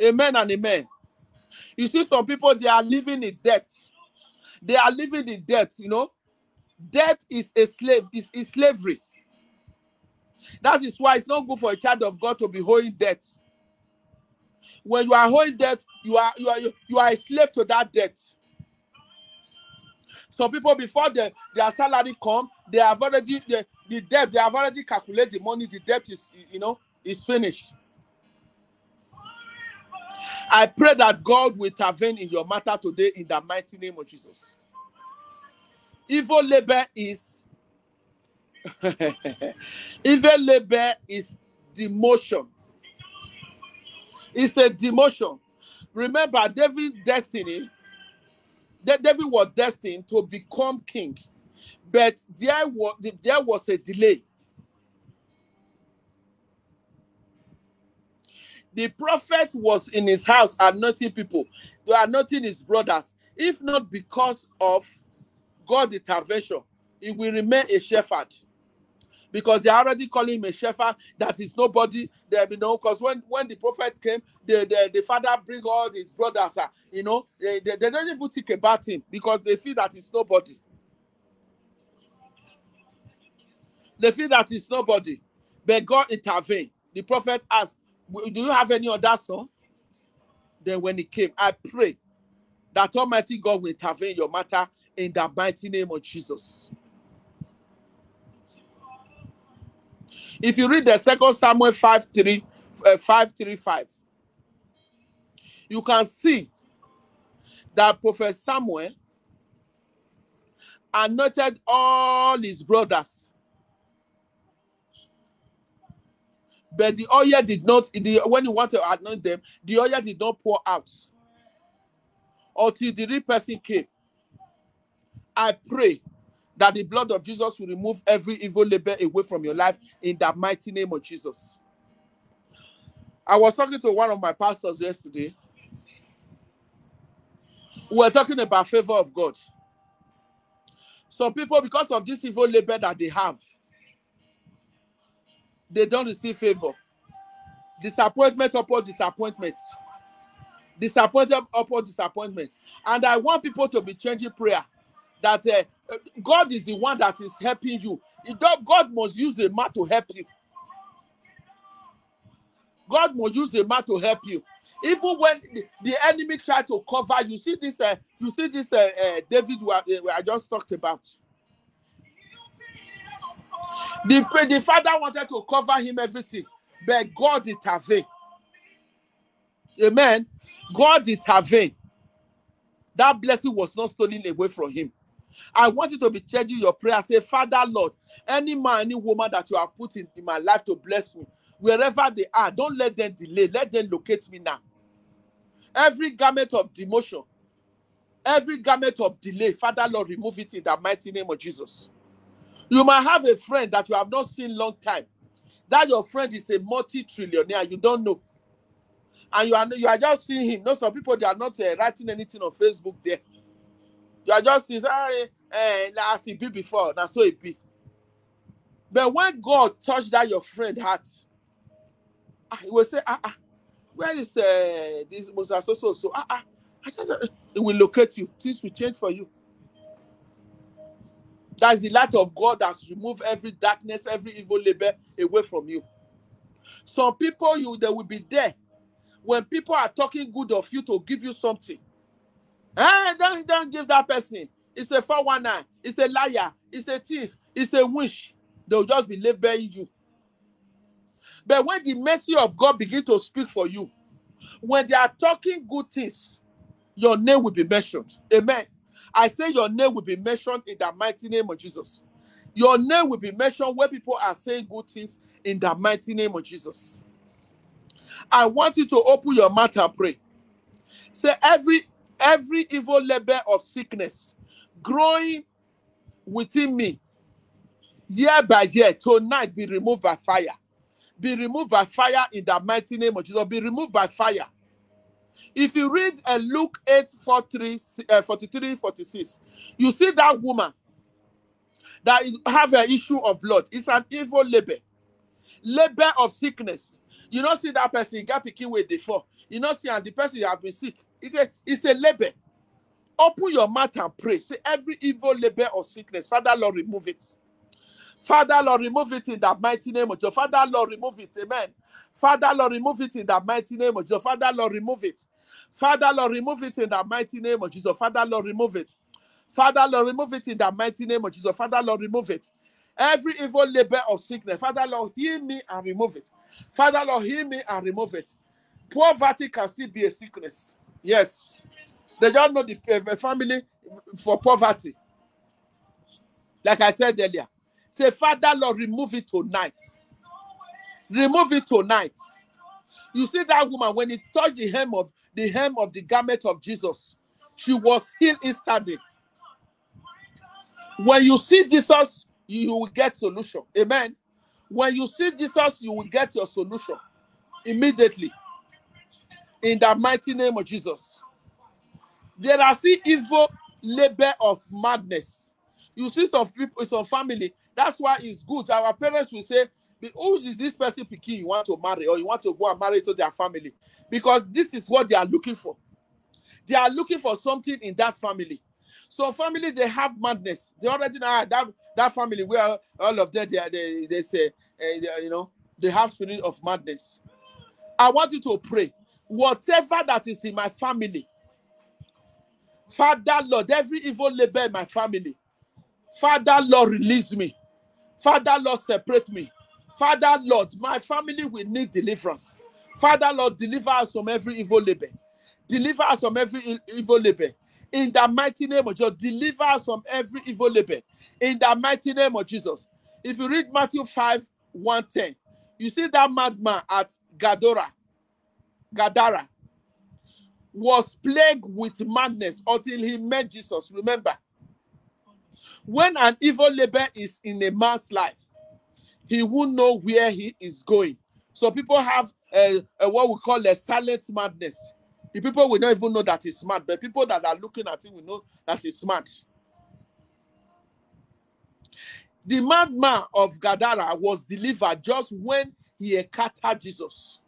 Amen and amen. You see, some people they are living in debt. They are living in debt, you know. Debt is a slave, is, is slavery. That is why it's not good for a child of God to be holding debt. When you are holding debt, you are you are you are a slave to that debt. Some people before the, their salary come, they have already the, the debt, they have already calculated the money, the debt is you know is finished. I pray that God will intervene in your matter today in the mighty name of Jesus. Evil labor is evil labor is demotion. It's a demotion. Remember, David destiny, that David was destined to become king, but there was there was a delay. The prophet was in his house and anointing people. They are anointing his brothers. If not because of God's intervention, he will remain a shepherd. Because they are already calling him a shepherd that is nobody. There you know, because when, when the prophet came, the, the, the father bring all his brothers, uh, you know, they, they, they don't even think about him because they feel that he's nobody. They feel that he's nobody. But God intervened. The prophet asked, do you have any other son? Then when he came, I pray that Almighty God will intervene in your matter in the mighty name of Jesus. If you read the second Samuel 5 3, uh, 5, 3 5, you can see that Prophet Samuel anointed all his brothers but the oil did not the, when you want to anoint them the oil did not pour out. Until the real person came. I pray that the blood of jesus will remove every evil labor away from your life in the mighty name of jesus. I was talking to one of my pastors yesterday. We were talking about favor of god. Some people because of this evil labor that they have they don't receive favor. Disappointment upon disappointment. Disappointment upon disappointment. And I want people to be changing prayer that uh, God is the one that is helping you. God must use the man to help you. God must use the man to help you. Even when the, enemy try to cover you, see this. Uh, you see this. Uh, uh, David, we, we I just talked about. The, the father wanted to cover him everything, but God intervened. Amen. God intervened. That blessing was not stolen away from him. I want you to be changing your prayer. Say, Father, Lord, any man, any woman that you have put in, in my life to bless me, wherever they are, don't let them delay. Let them locate me now. Every garment of demotion, every garment of delay, Father, Lord, remove it in the mighty name of Jesus. You might have a friend that you have not seen long time. That your friend is a multi-trillionaire. You don't know. And you are you are just seeing him. No, some people they are not uh, writing anything on Facebook there. You are just seeing, hey, hey, as he be before, that's so it be. But when God touched that your friend heart, ah, he will say, ah, ah, where is uh, this was so so so ah, ah, I just, uh, it will locate you. Things will change for you. That's the light of God that's removed every darkness, every evil labor away from you. Some people, you they will be there, when people are talking good of you to give you something. Eh, don't, don't give that person. It's a 419. It's a liar. It's a thief. It's a wish. They'll just be labeling you. But when the mercy of God begin to speak for you, when they are talking good things, your name will be mentioned. Amen. I say your name will be mentioned in the mighty name of Jesus. Your name will be mentioned where people are saying good things in the mighty name of Jesus. I want you to open your mouth and pray. Say every every evil labor of sickness growing within me year by year tonight be removed by fire. Be removed by fire in the mighty name of Jesus. Be removed by fire. If you read uh, Luke 8 43, uh, 43 46, you see that woman that have an issue of blood. It's an evil labor, labor of sickness. You don't see that person get picking with before. You don't see and the person you have been sick. It's a, it's a labor. Open your mouth and pray. Say every evil labor of sickness, Father Lord, remove it. Father Lord, remove it in the mighty name of your Father Lord, remove it. Amen. Father Lord, remove it in the mighty name of Jesus. Father Lord, remove it. Father Lord, remove it in the mighty name of Jesus. Father Lord, remove it. Father Lord, remove it in the mighty name of Jesus. Father Lord, remove it. Every evil labor of sickness, Father Lord, heal me and remove it. Father Lord, heal me and remove it. Poverty can still be a sickness. Yes. They don't know the uh, family for poverty. Like I said earlier. Say, Father Lord, remove it tonight. Remove it tonight. You see that woman when he touched the hem of the hem of the garment of Jesus, she was healed instantly. When you see Jesus, you will get solution. Amen. When you see Jesus, you will get your solution immediately. In the mighty name of Jesus. There are still evil labor of madness. You see some people, some family. That's why it's good. Our parents will say, who is this person picking you want to marry or you want to go and marry to their family? Because this is what they are looking for. They are looking for something in that family. So family, they have madness. They already know ah, that that family where all of them they they, they say uh, they, you know they have spirit of madness. I want you to pray. Whatever that is in my family, Father Lord, every evil labor in my family, Father Lord, release me. Father Lord, separate me. Father Lord, my family will need deliverance. Father Lord, deliver us from every evil labor. Deliver us from every evil labor. In the mighty name of Jesus, deliver us from every evil labor. In the mighty name of Jesus. If you read Matthew 5 110, you see that madman at Gadara, Gadara was plagued with madness until he met Jesus. Remember, when an evil labor is in a man's life, he won't know where he is going. So people have a, a, what we call a silent madness. The people will not even know that he's smart, but people that are looking at him will know that he's smart. The madman of Gadara was delivered just when he encountered Jesus.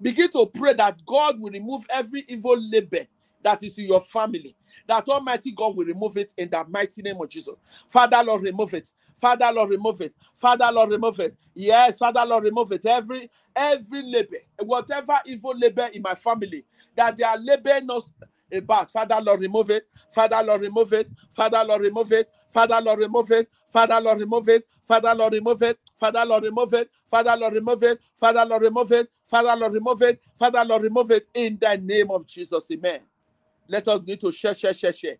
Begin to pray that God will remove every evil labor that is in your family, that Almighty God will remove it in the mighty name of Jesus. Father, Lord, remove it. Father, Lord, remove it. Father, Lord, remove it. Yes, Father, Lord, remove it. Every every labor, whatever evil labor in my family, that they are laboring us about. Father, Lord, remove it. Father, Lord, remove it. Father, Lord, remove it. Father, Lord, remove it. Father, Lord, remove it. Father, Lord, remove it. Father, Lord, remove it. Father, Lord, remove it. Father, Lord, remove it. Father, Lord, remove it. Father, Lord, remove it. In the name of Jesus, Amen. Let us need to share, share, share, share.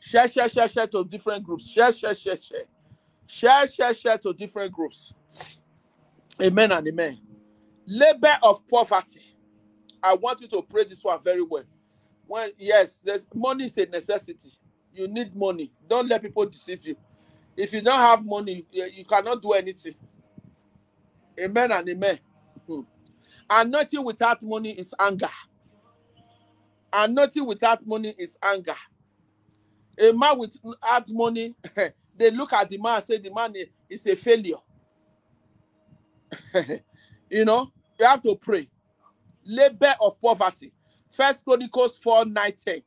Share, share, share, share to different groups. Share, share, share, share. Share, share, share to different groups. Amen and amen. Labor of poverty. I want you to pray this one very well. When yes, there's money is a necessity. You need money. Don't let people deceive you. If you don't have money, you, cannot do anything. Amen and amen. Hmm. And nothing without money is anger and nothing without money is anger. A man without money, they look at the man and say the man is a failure. you know, you have to pray. Labor of poverty. First Chronicles 4 19.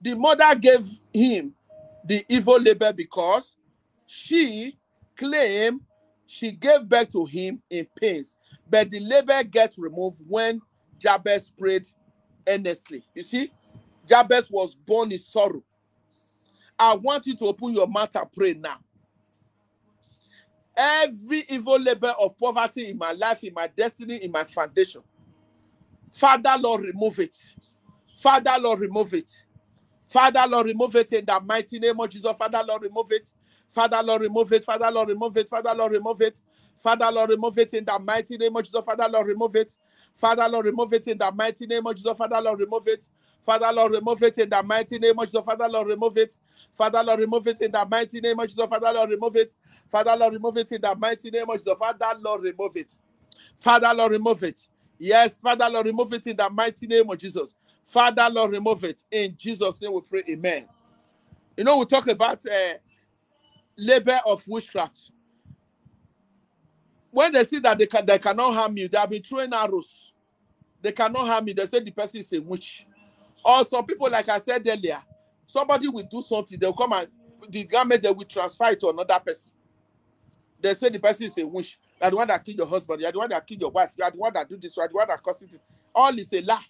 The mother gave him the evil labor because she claimed she gave birth to him in pains But the label gets removed when Jabez prayed earnestly. You see, Jabez was born in sorrow. I want you to open your mouth and pray now. Every evil label of poverty in my life, in my destiny, in my foundation, Father, Lord, remove it. Father, Lord, remove it. Father, Lord, remove it in the mighty name of Jesus. Father, Lord, remove it. Father, Lord, remove it. Father, Lord, remove it. Father, Lord, remove it. Father, Lord, remove it in the mighty name of Jesus. Father, Lord, remove it. Father, Lord, remove it in the mighty name of Jesus. Father, Lord, remove it. Father, Lord, remove it in the mighty name of Jesus. Father, Lord, remove it. Father, Lord, remove it in the mighty name of Jesus. Father, Lord, remove it. Father, Lord, remove it in the mighty name of Jesus. Father, Lord, remove it. Father, Lord, remove it. Yes, Father, Lord, remove it in the mighty name of Jesus. Father, Lord, remove it. In Jesus' name we pray. Amen. You know, we talk about uh, labor of witchcraft. When they see that they, can, they cannot harm you, they have been throwing arrows. They cannot harm you. They say the person is a witch. Or some people, like I said earlier, somebody will do something, they'll come and the garment they will transfer it to another person. They say the person is a witch. You are the one that killed your husband. You are the one that killed your wife. You are the one that do this. You are the one that causes it. All is a lie.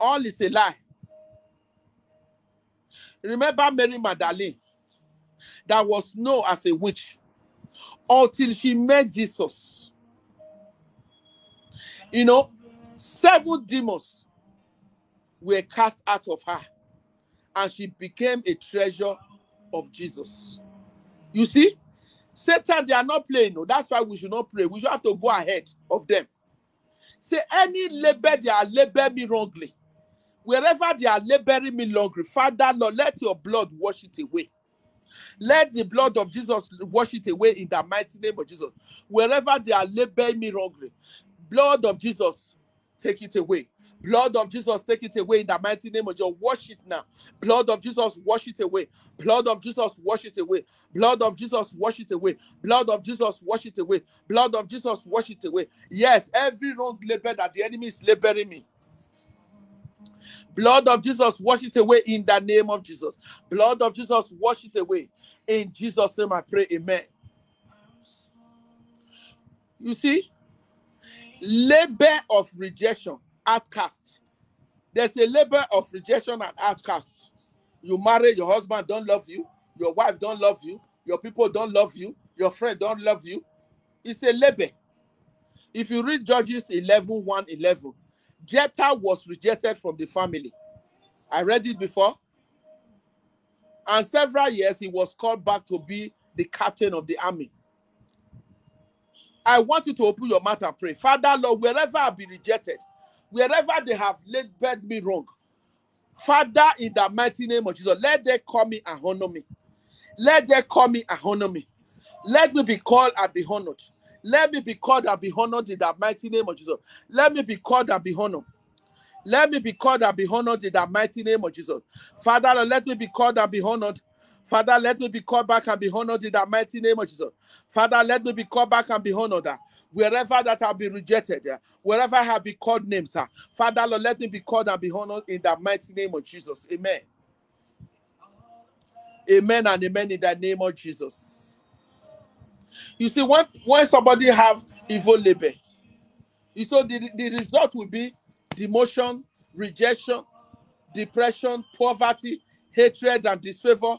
All is a lie. Remember Mary Magdalene that was known as a witch until she met Jesus. You know, seven demons were cast out of her and she became a treasure of Jesus. You see, Satan, they are not playing. No, that's why we should not pray. We should have to go ahead of them. Say, any labor they are laboring me wrongly, wherever they are laboring me wrongly, Father, Lord, let your blood wash it away. Let the blood of Jesus wash it away in the mighty name of Jesus. Wherever they are laboring me wrongly, blood of Jesus, take it away. Blood of Jesus, take it away in the mighty name of Jesus. Wash it now. Blood of Jesus, wash it away. Blood of Jesus, wash it away. Blood of Jesus, wash it away. Blood of Jesus, wash it away. Blood of Jesus, wash it away. Yes, every wrong labor that the enemy is laboring me. Blood of Jesus, wash it away in the name of Jesus. Blood of Jesus, wash it away. In Jesus' name I pray, amen. You see, labor of rejection outcast. There's a labor of rejection and outcast. You marry, your husband don't love you, your wife don't love you, your people don't love you, your friend don't love you. It's a labor. If you read Judges 11 1 11, Jephthah was rejected from the family. I read it before. And several years he was called back to be the captain of the army. I want you to open your mouth and pray. Father, Lord, wherever I be rejected, wherever they have labored me wrong, Father, in the mighty name of Jesus, let them call me and honor me. Let them call me and honor me. Let me be called and be honored. Let me be called and be honored in the mighty name of Jesus. Let me be called and be honored. Let me be called and be honored in the mighty name of Jesus. Father, let me be called and be honored. Father, let me be called back and be honored in the mighty name of Jesus. Father, let me be called back and be honored wherever that have been rejected, uh, wherever I have been called names, uh, Father, Lord, let me be called and be honored in the mighty name of Jesus. Amen. Amen and amen in the name of Jesus. You see, when, when somebody have evil labor, you so the, the result will be demotion, rejection, depression, poverty, hatred, and disfavor,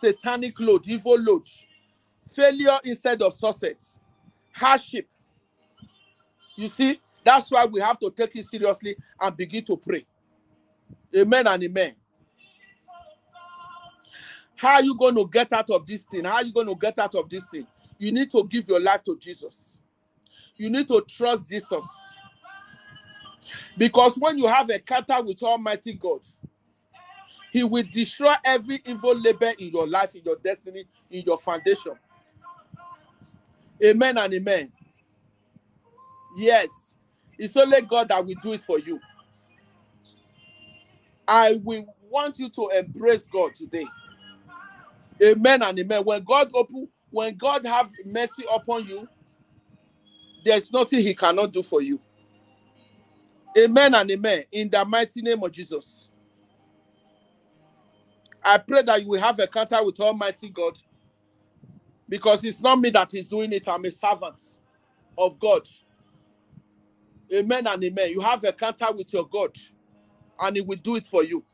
satanic load, evil load, failure instead of success, hardship, you see, that's why we have to take it seriously and begin to pray. Amen and amen. How are you going to get out of this thing? How are you going to get out of this thing? You need to give your life to Jesus. You need to trust Jesus. Because when you have a encounter with Almighty God, He will destroy every evil labor in your life, in your destiny, in your foundation. Amen and amen. Yes. It's only God that will do it for you. I will want you to embrace God today. Amen and amen. When God open, when God have mercy upon you, there's nothing he cannot do for you. Amen and amen. In the mighty name of Jesus. I pray that you will have a contact with Almighty God. Because it's not me that is doing it, I'm a servant. of God. Amen and amen. You have a encounter with your God, and He will do it for you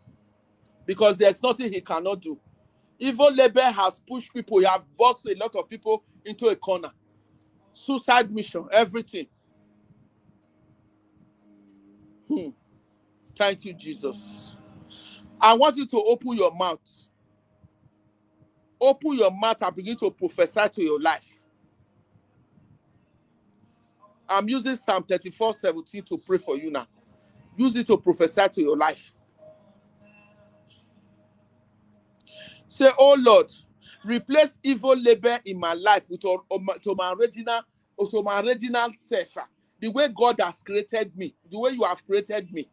because there's nothing He cannot do. Evil labor has pushed people, you have bossed a lot of people into a corner. Suicide mission, everything. Hmm. Thank you, Jesus. I want you to open your mouth. Open your mouth and begin to prophesy to your life. I'm using Psalm 34 17 to pray for you now. Use it to prophesy to your life. Say, Oh Lord, replace evil labor in my life with um, to my original, to my original self. The way God has created me, the way you have created me.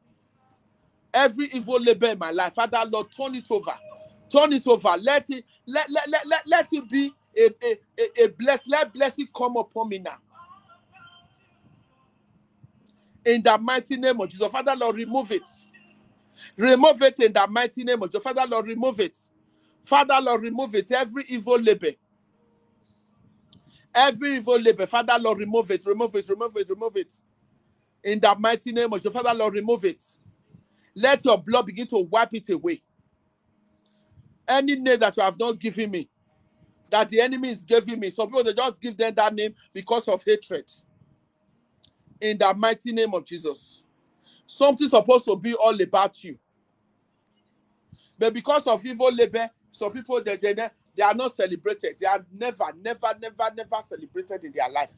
Every evil labor in my life, Father Lord, turn it over. Turn it over. Let it let let let, let, let it be a, a, a, a bless. Let blessing come upon me now. In the mighty name of Jesus. Father Lord, remove it. Remove it in the mighty name of Jesus. Father Lord, remove it. Father, Lord, remove it. Every evil labor. Every evil labor. Father, Lord, remove it. Remove it. Remove it. Remove it. In the mighty name of your Father, Lord, remove it. Let your blood begin to wipe it away. Any name that you have not given me, that the enemy is giving me. Some people they just give them that name because of hatred. In the mighty name of Jesus. Something supposed to be all about you. But because of evil labor, some people they, they, they are not celebrated. They are never, never, never, never celebrated in their life.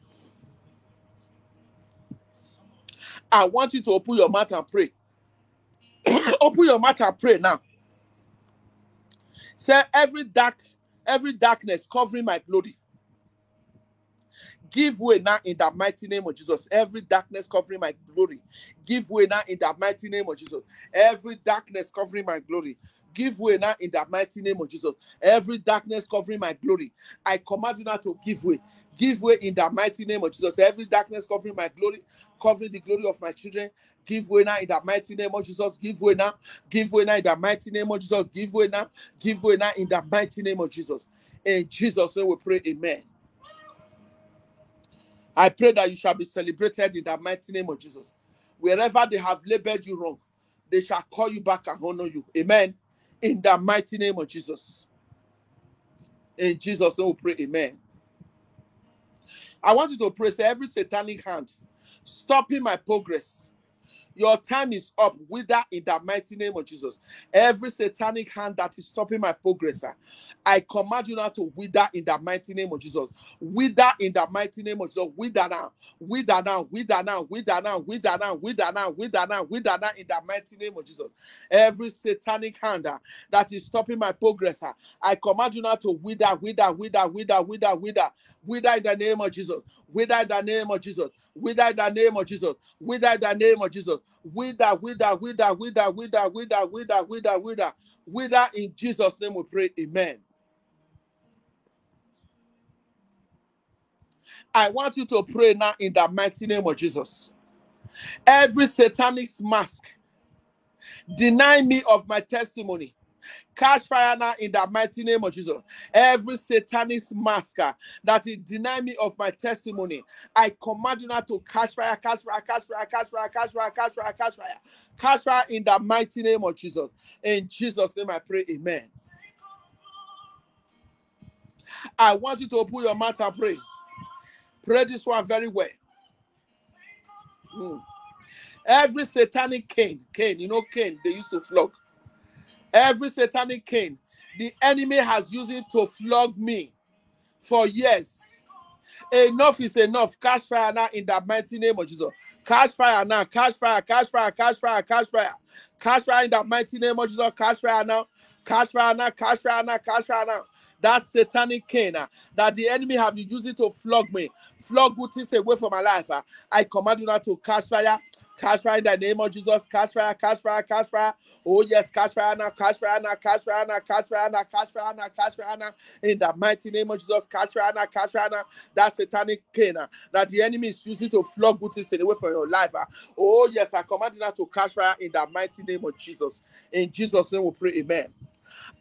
I want you to open your mouth and pray. open your mouth and pray now. Say every dark, every darkness covering my glory. Give way now in the mighty name of Jesus. Every darkness covering my glory. Give way now in the mighty name of Jesus. Every darkness covering my glory. Give way now in the mighty name of Jesus. Every darkness covering my glory, I command you now to give way. Give way in the mighty name of Jesus. Every darkness covering my glory, covering the glory of my children, give way now in the mighty name of Jesus. Give way now. Give way now in the mighty name of Jesus. Give way now. Give way now in the mighty name of Jesus. In Jesus' name we pray, Amen. I pray that you shall be celebrated in the mighty name of Jesus. Wherever they have labeled you wrong, they shall call you back and honor you. Amen in the mighty name of Jesus. In Jesus' name, we pray, Amen. I want you to pray, every satanic hand stopping my progress. Your time is up with that in the mighty name of Jesus. Every satanic hand that is stopping my progress, I command you now to wither in the mighty name of Jesus. Wither in the mighty name of Jesus. Wither now, wither now, wither now, wither now, wither now, wither now, wither now, wither now in the mighty name of Jesus. Every satanic hand that is stopping my progress, I command you now to wither, wither, wither, wither, wither, wither, wither in the name of Jesus. Wither in the name of Jesus. Wither in the name of Jesus. Wither in the name of Jesus. Wither, wither, wither, wither, wither, wither, wither, wither, wither, wither. In Jesus' name we pray. Amen. I want you to pray now in the mighty name of Jesus. Every satanic mask deny me of my testimony Catch fire now in the mighty name of Jesus. Every satanic masker that is deny me of my testimony, I command you now to catch fire, catch fire, catch fire, catch fire, catch fire, catch fire, catch fire, catch fire in the mighty name of Jesus. In Jesus' name I pray, Amen. I want you to open your mouth and pray. Pray this one very well. Hmm. Every satanic cane, cane, you know, cane, they used to flog. Every satanic cane the enemy has used it to flog me for years. Enough is enough. Catch fire now in the mighty name of Jesus. Catch fire now. Catch fire. Catch fire. Catch fire. Catch fire. Catch fire in the mighty name of Jesus. Catch fire now. Catch fire now. Catch fire now. Catch fire now. That satanic cane uh, that the enemy have used it to flog me, flog good things away from my life. Uh, I command you now to catch fire Catch fire in the name of Jesus. Catch fire, catch fire, catch fire. Oh, yes, catch fire now, catch fire now, catch fire now, catch fire now, catch fire now, catch fire now. In the mighty name of Jesus, catch fire now, catch fire now. That satanic cane uh, that the enemy is using to flog good things away from your life. Uh. Oh, yes, I command you now to catch fire in the mighty name of Jesus. In Jesus' name we pray, amen.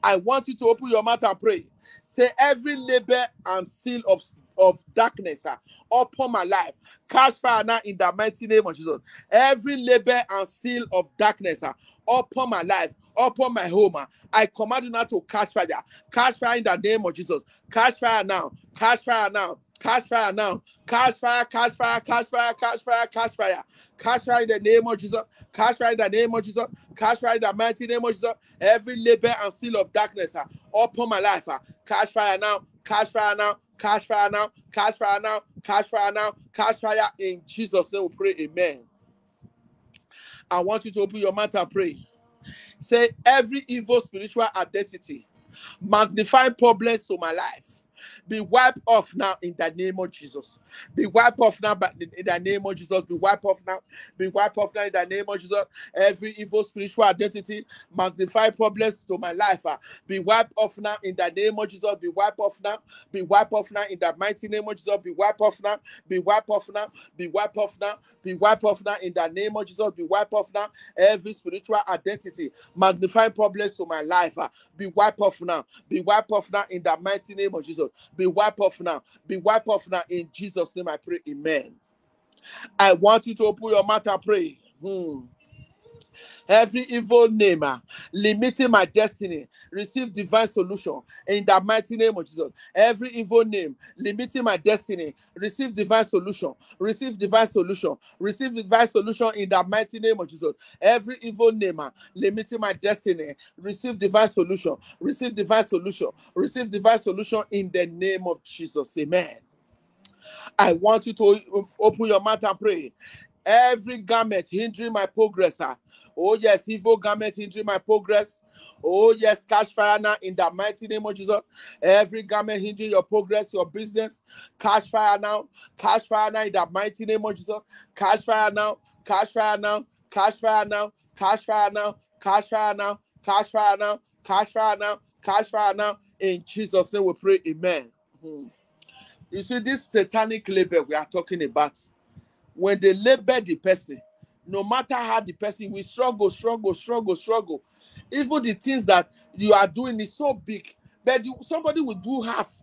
I want you to open your mouth and pray. Say every labor and seal of of darkness uh, upon my life. Catch fire now in the mighty name of Jesus. Every label and seal of darkness uh, upon my life, upon my home. uh, I command you now to catch fire. Catch fire in the name of Jesus. Catch fire now. Catch fire now. Catch fire now. Catch fire, catch fire, catch fire, catch fire, catch fire. Catch fire in the name of Jesus. Catch fire in the name of Jesus. Catch fire in the mighty name of Jesus. Every label and seal of darkness uh, upon my life. Uh, catch fire now. Catch fire now. Catch fire now. Catch fire now. Catch fire now. Catch fire in Jesus' name. We pray. Amen. I want you to open your mouth and pray. Say every evil spiritual identity, magnify problems to my life. Be wiped off now in the name of Jesus. Be wiped off now but in the name of Jesus. Be wiped off now. Be wiped off now in the name of Jesus. Every evil spiritual identity, magnify problems to my life. ah. Be wiped off now in the name of Jesus. Be wiped off now. Be wiped off now in the mighty name of Jesus. Be wiped off now. Be wiped off now. Be wiped off now. Be wiped off now in the name of Jesus. Be wiped off now. Every spiritual identity, magnify problems to my life. ah. Be wiped off now. Be wiped off now in the mighty name of Jesus. Be wiped off now. Be wiped off now in Jesus' name. I pray. Amen. I want you to open your mouth and pray. Hmm. Every evil name ah, limiting my destiny, receive divine solution in the mighty name of Jesus. Every evil name limiting my destiny, receive divine solution, receive divine solution, receive divine solution in the mighty name of Jesus. Every evil name ah, limiting my destiny, receive divine solution, receive divine solution, receive divine solution in the name of Jesus. Amen. I want you to open your mouth and pray. Every garment hindering my progress. ah. Oh, yes, evil garment hindering my progress. Oh, yes, catch fire now in the mighty name of Jesus. Every garment hindering your progress, your business, catch fire now. Catch fire now in the mighty name of Jesus. Catch fire now. Catch fire now. Catch fire now. Catch fire now. Catch fire now. Catch fire now. Catch fire now. Catch fire now. In Jesus' name we pray. Amen. Hmm. You see, this satanic label we are talking about, when they label the person, no matter how the person will struggle, struggle, struggle, struggle, even the things that you are doing is so big, but you, somebody will do half.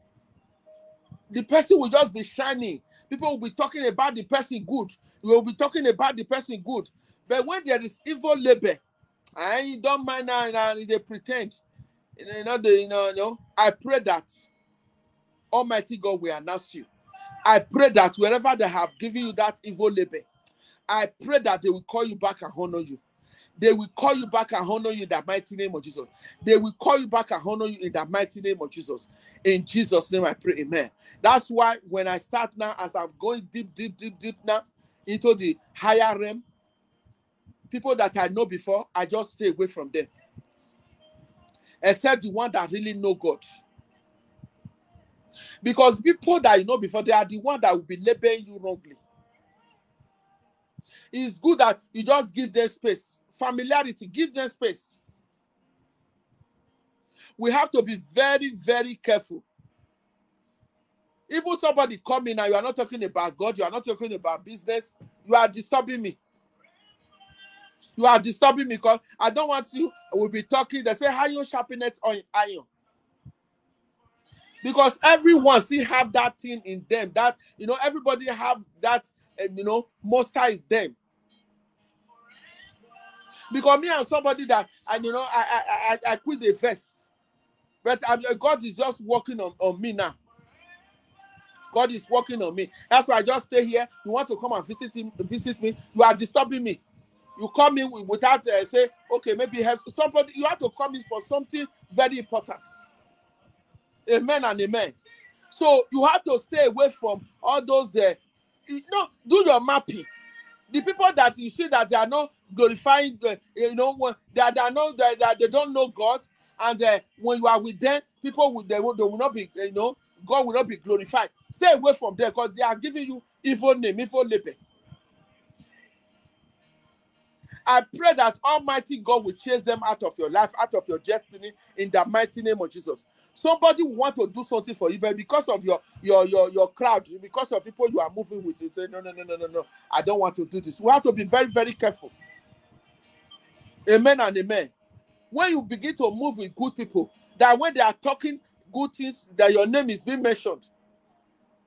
The person will just be shining. People will be talking about the person good. We will be talking about the person good. But when there is evil label, and you don't mind now, now they pretend. You know, you know, you know, I pray that Almighty God will announce you. I pray that wherever they have given you that evil label, I pray that they will call you back and honor you. They will call you back and honor you in the mighty name of Jesus. They will call you back and honor you in the mighty name of Jesus. In Jesus' name, I pray, Amen. That's why when I start now, as I'm going deep, deep, deep, deep now into the higher realm, people that I know before, I just stay away from them. Except the one that really know God. Because people that you know before, they are the one that will be labeling you wrongly. It's good that you just give them space. Familiarity, give them space. We have to be very, very careful. Even somebody coming and you are not talking about God, you are not talking about business, you are disturbing me. You are disturbing me because I don't want you. We'll be talking. They say iron sharpeneth on iron. Because everyone still have that thing in them. That you know, everybody have that. uh, you know, monster is them. Because me and somebody that and you know, I I I, I quit the verse, but i God is just working on, on me now. God is working on me. That's why I just stay here. You want to come and visit him, visit me. You are disturbing me. You come in without uh, say, okay, maybe have somebody. You have to come in for something very important. Amen and amen. So you have to stay away from all those. Uh, you know, do your mapping. The people that you see that they are not glorifying, the, you know, they are, they are not, they, they, they don't know God, and uh, when you are with them, people will they will, they will not be, you know, God will not be glorified. Stay away from them because they are giving you evil name, evil label. I pray that Almighty God will chase them out of your life, out of your destiny, in the mighty name of Jesus. Somebody want to do something for you, but because of your your your your crowd, because of people you are moving with, you say, No, no, no, no, no, no. I don't want to do this. We have to be very, very careful. Amen and amen. When you begin to move with good people, that when they are talking good things, that your name is being mentioned.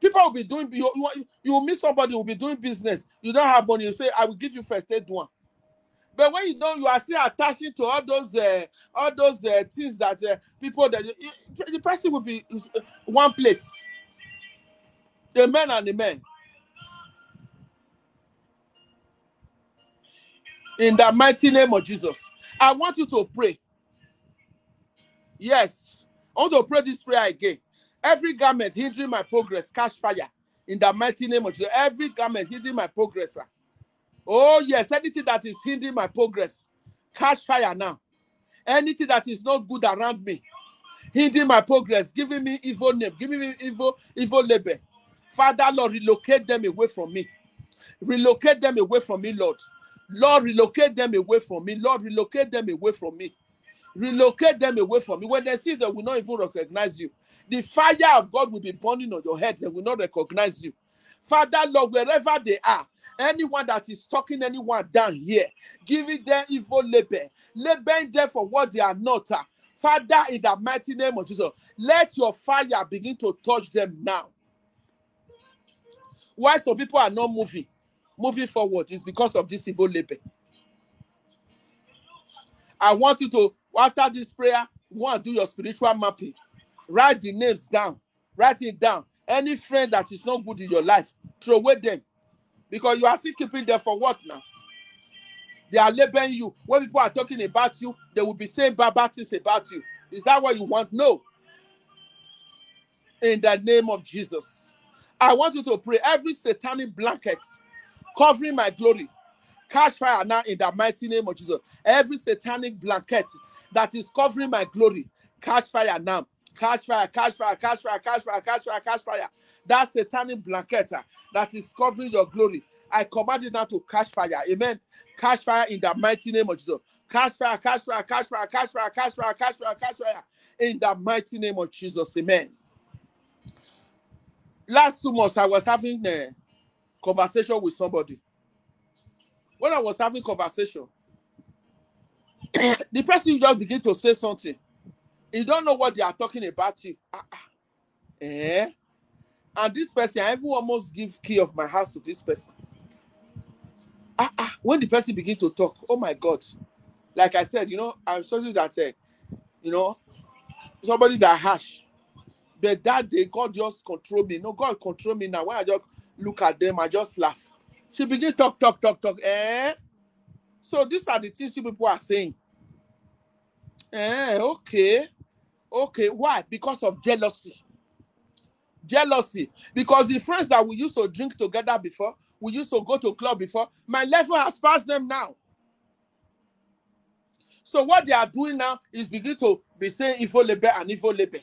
People will be doing you, you, you will meet somebody who will be doing business. You don't have money. You say, I will give you first aid one. But when you don't, you are still attaching to all those uh, all those uh, things that uh, people that the person will be uh, one place. The men and the men. In the mighty name of Jesus, I want you to pray. Yes, I want to pray this prayer again. Every garment hindering my progress, catch fire. In the mighty name of Jesus, every garment hindering my progress. Sir. Oh, yes, anything that is hindering my progress, catch fire now. Anything that is not good around me, hindering my progress, giving me evil name, giving me evil, evil label. Father, Lord, relocate them away from me. Relocate them away from me, Lord. Lord, relocate them away from me. Lord, relocate them away from me. Relocate them away from me. When they see they will not even recognize you. The fire of God will be burning on your head. They will not recognize you. Father, Lord, wherever they are, anyone that is talking anyone down here, giving them evil labor, labeling them for what they are not. Father, in the mighty name of Jesus, let your fire begin to touch them now. Why some people are not moving, moving forward is because of this evil labor. I want you to, after this prayer, go and do your spiritual mapping. Write the names down. Write it down. Any friend that is not good in your life, throw away them. Because you are still keeping them for what now? They are labeling you. When people are talking about you, they will be saying bad, bad things about you. Is that what you want? No. In the name of Jesus. I want you to pray every satanic blanket covering my glory. Catch fire now in the mighty name of Jesus. Every satanic blanket that is covering my glory, catch fire now. Catch fire, catch fire, catch fire, catch fire, catch fire, catch fire. That satanic blanket uh, that is covering your glory. I command it now to catch fire. Amen. Catch fire in the mighty name of Jesus. Catch fire, catch fire, catch fire, catch fire, catch fire, catch fire, catch fire. In the mighty name of Jesus. Amen. Last two months, I was having a conversation with somebody. When I was having conversation, the person just begin to say something. You don't know what they are talking about you. Ah, ah. Eh? And this person, I even almost give key of my house to this person. Ah, ah. When the person begin to talk, oh my God. Like I said, you know, I'm sorry that, uh, you know, somebody that harsh. But that day, God just control me. No, God control me now. When I just look at them, I just laugh. She begin talk, talk, talk, talk. Eh? So these are the things you people are saying. Eh, okay. Okay, why? Because of jealousy. Jealousy. Because the friends that we used to drink together before, we used to go to club before, my level has passed them now. So what they are doing now is begin to be saying evil labor and evil labor.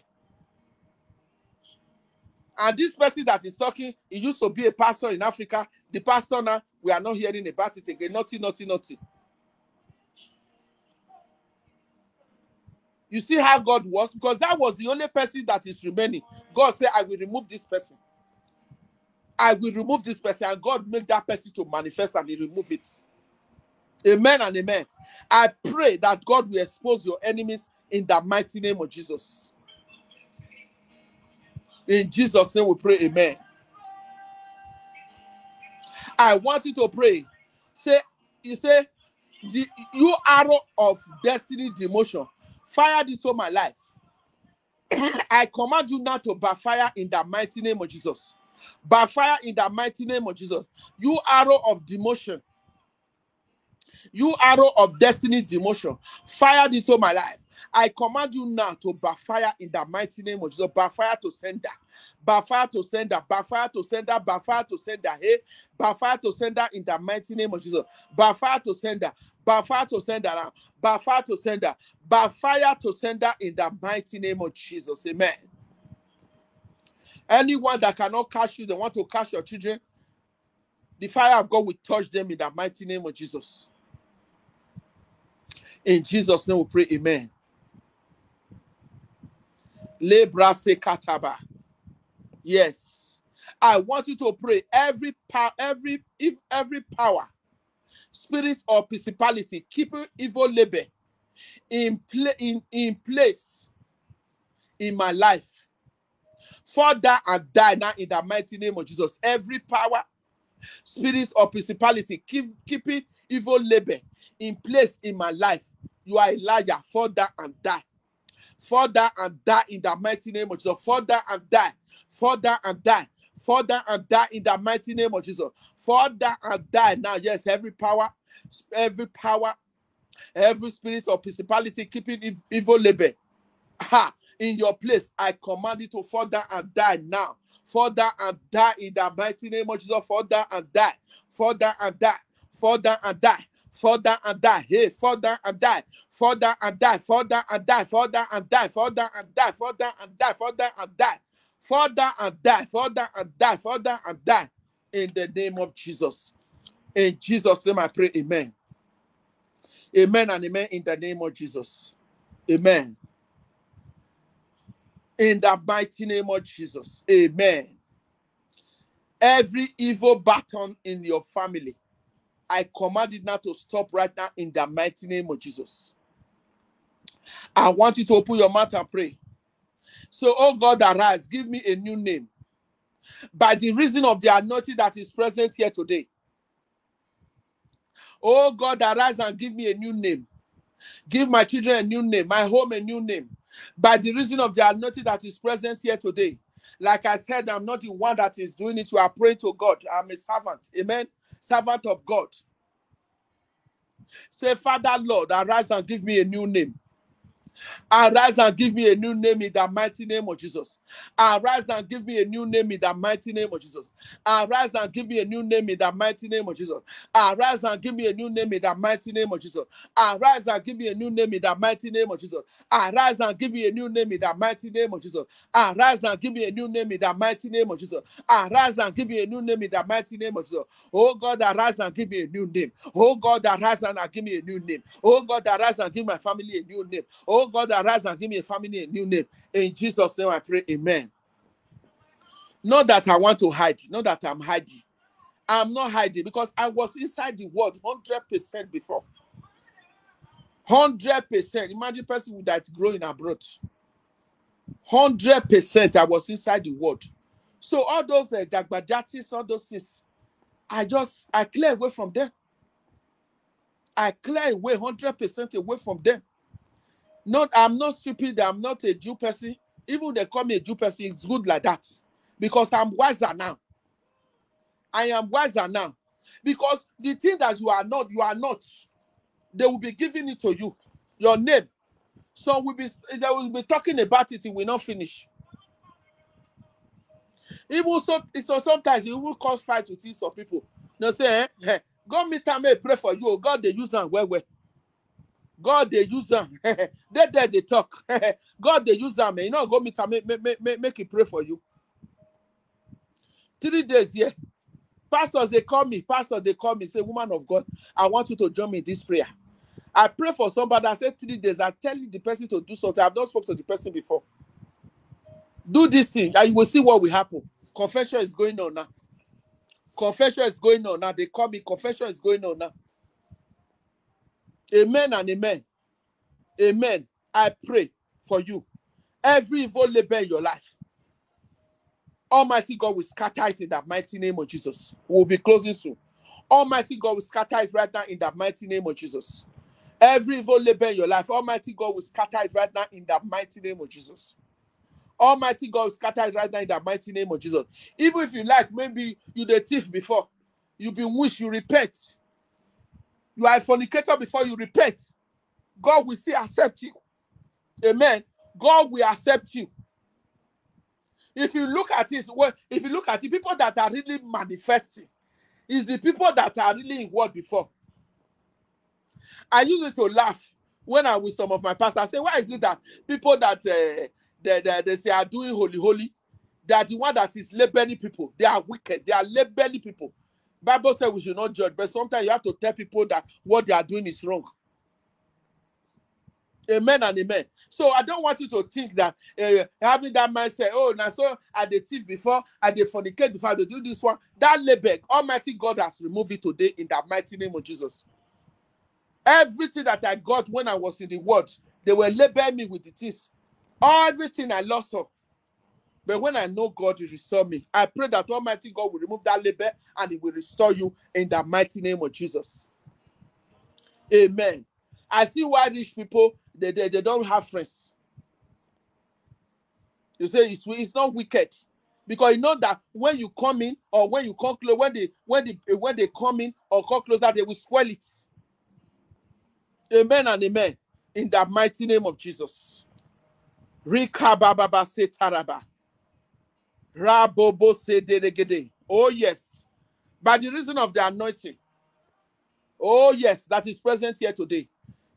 And this person that is talking, he used to be a pastor in Africa. The pastor now, we are not hearing about it again. Nothing, nothing, nothing. You see how God was? Because that was the only person that is remaining. God said, I will remove this person. I will remove this person. And God made that person to manifest and he remove it. Amen and amen. I pray that God will expose your enemies in the mighty name of Jesus. In Jesus' name we pray, amen. I want you to pray. Say, you say, the you arrow of destiny demotion fired into my life. I command you now to backfire in the mighty name of Jesus. Backfire in the mighty name of Jesus. You arrow of demotion. You arrow of destiny demotion. Fired into my life. I command you now to backfire in the mighty name of Jesus. Backfire to sender. Backfire to sender. Backfire to sender. Backfire to sender. Hey, backfire to sender in the mighty name of Jesus. Backfire to sender. Backfire to sender. Backfire to sender. Backfire to sender in the mighty name of Jesus. Amen. Anyone that cannot catch you, they want to catch your children, the fire of God will touch them in the mighty name of Jesus. In Jesus' name we pray, Amen. Lebrase kataba. Yes. I want you to pray every power, every if every power, spirit or principality, keeping evil labor in, pla- in, in place in my life. down and die now in the mighty name of Jesus. Every power, spirit or principality keep keeping evil labor in place in my life. You are a liar. Down and die. Fall down and die in the mighty name of Jesus. Fall down and die. Fall down and die. Fall down and die in the mighty name of Jesus. Fall down and die now. Yes, every power, every power, every spirit or principality keeping evil labor ha, in your place. I command you to fall down and die now. Fall down and die in the mighty name of Jesus. Fall down and die. Fall down and die. Fall down and die. Fall down and die. Hey, fall down and die. Fall down and die. Fall down and die. Fall down and die. Fall down and die. Fall down and die. Fall down and die. Fall down and die. Fall down and die. Fall down and die. In the name of Jesus. In Jesus' name I pray. Amen. Amen and amen in the name of Jesus. Amen. In the mighty name of Jesus. Amen. Every evil baton in your family, I command it now to stop right now in the mighty name of Jesus. I want you to open your mouth and pray. So, oh God, arise, give me a new name by the reason of the anointing that is present here today. Oh God, arise and give me a new name. Give my children a new name, my home a new name. By the reason of the anointing that is present here today. Like I said, I'm not the one that is doing it. You are praying to God. I'm a servant. Amen. Servant of God. Say, Father, Lord, arise and give me a new name. Arise and give me a new name in the mighty name of Jesus. Arise and give me a new name in the mighty name of Jesus. Arise and give me a new name in the mighty name of Jesus. Arise and give me a new name in the mighty name of Jesus. Arise and give me a new name in the mighty name of Jesus. Arise and give me a new name in the mighty name of Jesus. Arise and give me a new name in the mighty name of Jesus. Arise and give me a new name in the mighty name of Jesus. Oh God, arise and give me a new name. Oh God, arise and give me a new name. Oh God, arise and give my family a new name. Oh God, arise and give me a family a new name. In Jesus' name I pray. Amen. Not that I want to hide, not that I'm hiding. I'm not hiding because I was inside the world 100% before. 100%. Imagine person that's growing abroad. 100% I was inside the world. So all those uh, Jagbajatis, all those things, I just, I clear away from them. I clear away 100% away from them. Not, I'm not stupid. I'm not a Jew person. Even they call me a Jew person, it's good like that. Because I'm wiser now. I am wiser now. Because the thing that you are not, you are not. They will be giving it to you. Your name. So we'll be they will be talking about it, it will not finish. Even so, so sometimes it will cause fight with some people. They say, eh, eh, God meet time, pray for you. God, they use them well, well. God, they use them. they there, they talk. God, they use them. You know, go meet time, make, make, make, make it pray for you. Three days, yeah. Pastors, they call me. Pastors, they call me. Say, woman of God, I want you to join me in this prayer. I pray for somebody. I said three days. I tell you the person to do something. I've not spoken to the person before. Do this thing, and you will see what will happen. Confession is going on now. Confession is going on now. They call me. Confession is going on now. Amen and amen. Amen. I pray for you. Every evil labor in your life, Almighty God will scatter it in the mighty name of Jesus. We'll be closing soon. Almighty God will scatter it right now in the mighty name of Jesus. Every evil labor in your life, Almighty God will scatter it right now in the mighty name of Jesus. Almighty God will scatter it right now in the mighty name of Jesus. Even if you like, maybe you the thief before, you been wish you repent. You are a fornicator before you repent. God will still accept you. Amen. God will accept you. If you look at it, well, if you look at the people that are really manifesting, is the people that are really in word before. I used to laugh when I with some of my pastors. I say, why is it that people that uh, they, they, they say are doing holy, holy, they are the one that is labeling people. They are wicked. They are labeling people. Bible says we should not judge, but sometimes you have to tell people that what they are doing is wrong. Amen and amen. So I don't want you to think that uh, having that mindset, oh, now so I did thief before, I did fornicate before, I did do this one. That label, Almighty God has removed it today in the mighty name of Jesus. Everything that I got when I was in the world, they were labeling me with the things. Everything I lost of. But when I know God will restore me, I pray that Almighty God will remove that labor and He will restore you in the mighty name of Jesus. Amen. I see why rich people they, they, they don't have friends. You say it's, it's not wicked because you know that when you come in or when you come close, when they when they when they come in or come closer, they will spoil it. Amen and amen. In the mighty name of Jesus. Rika baba taraba. Oh yes. By the reason of the anointing. Oh yes, that is present here today.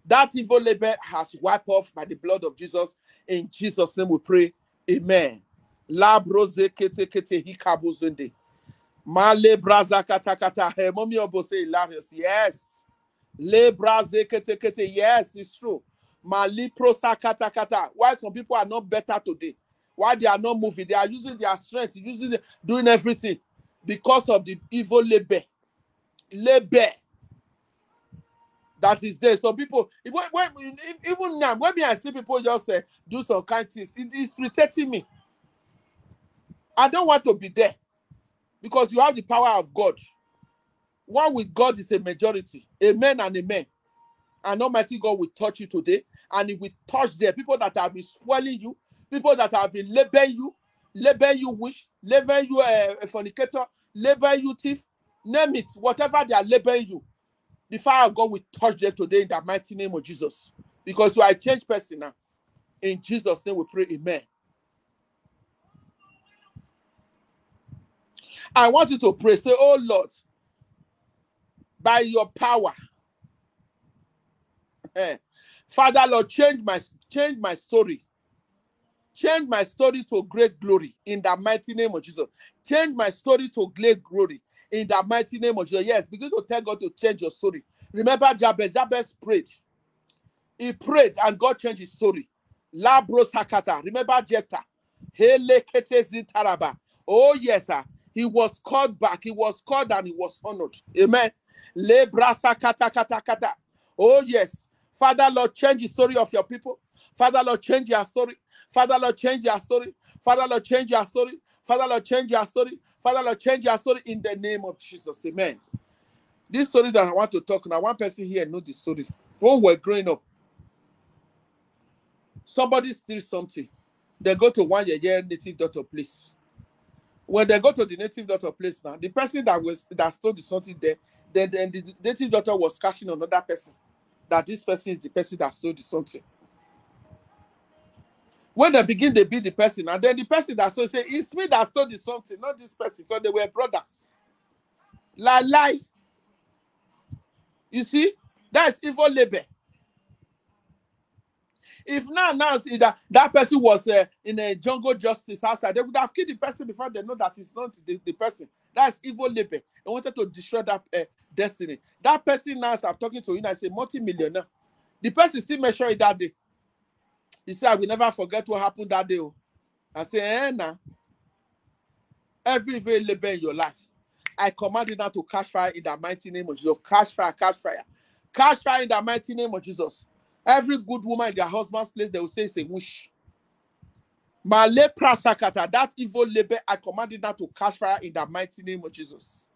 That evil labor has wiped off by the blood of Jesus. In Jesus' name we pray. Amen. La brose kete kete hikabuzende. Male braza kata kata. Mommy oh, obose hilarious. Yes. Le braze kete kete. Yes, it's true. Mali prosa kata kata. Why some people are not better today? Why they are not moving? They are using their strength, using the, doing everything because of the evil labor. Labor that is there. So people, when, when, even now, when me I see people just uh, do some kind things, it is irritating me. I don't want to be there because you have the power of God. One with God is a majority. Amen and amen. And Almighty God will touch you today, and He will touch there. People that have been swelling you, people that have been labeling you, labeling you wish, labeling you uh, a fornicator, labeling you thief, name it, whatever they are labeling you the fire of God will touch them today in the mighty name of Jesus. Because you are a changed person now. In Jesus' name we pray, Amen. I want you to pray. Say, Oh Lord, by your power. Eh, Father Lord, change my change my story. Change my story to great glory in the mighty name of Jesus. Change my story to great glory in the mighty name of Jesus. Yes, begin to tell God to change your story. Remember Jabez. Jabez prayed. He prayed and God changed his story. Labros Hakata. Remember zitaraba. Oh, yes, sir. He was called back. He was called and he was honored. Amen. Le brasa kata kata kata. Oh, yes. Father, Lord, change the story of your people. Father, Lord, change your story. Father, Lord, change your story. Father, Lord, change your story. Father, Lord, change your story. Father, Lord, change your story in the name of Jesus. Amen. This story that I want to talk now, one person here know the story. When we're growing up, somebody steals something. They go to one year, native doctor place. When they go to the native doctor place now, the person that was that stole the something there, then, then the native doctor was cashing another person. That this person is the person that stole the something. When they begin, they beat the person, and then the person that stole say, It's me that stole the something, not this person, because they were brothers. Lie, lie. You see, that's evil labor. If now now see that that person was uh, in a jungle justice outside, they would have killed the person before they know that it's not the, the person. That's evil labor. They wanted to destroy that uh, destiny. That person now, I'm talking to you, I say multi-millionaire. The person still measure it that day. He said, I will never forget what happened that day. Oh. I say, eh, nah. Every evil labor in your life I command you now to catch fire in the mighty name of Jesus. Catch fire, catch fire. Catch fire in the mighty name of Jesus. Every good woman in their husband's place, they will say it's a. That evil labor, I command it now to catch fire in the mighty name of Jesus.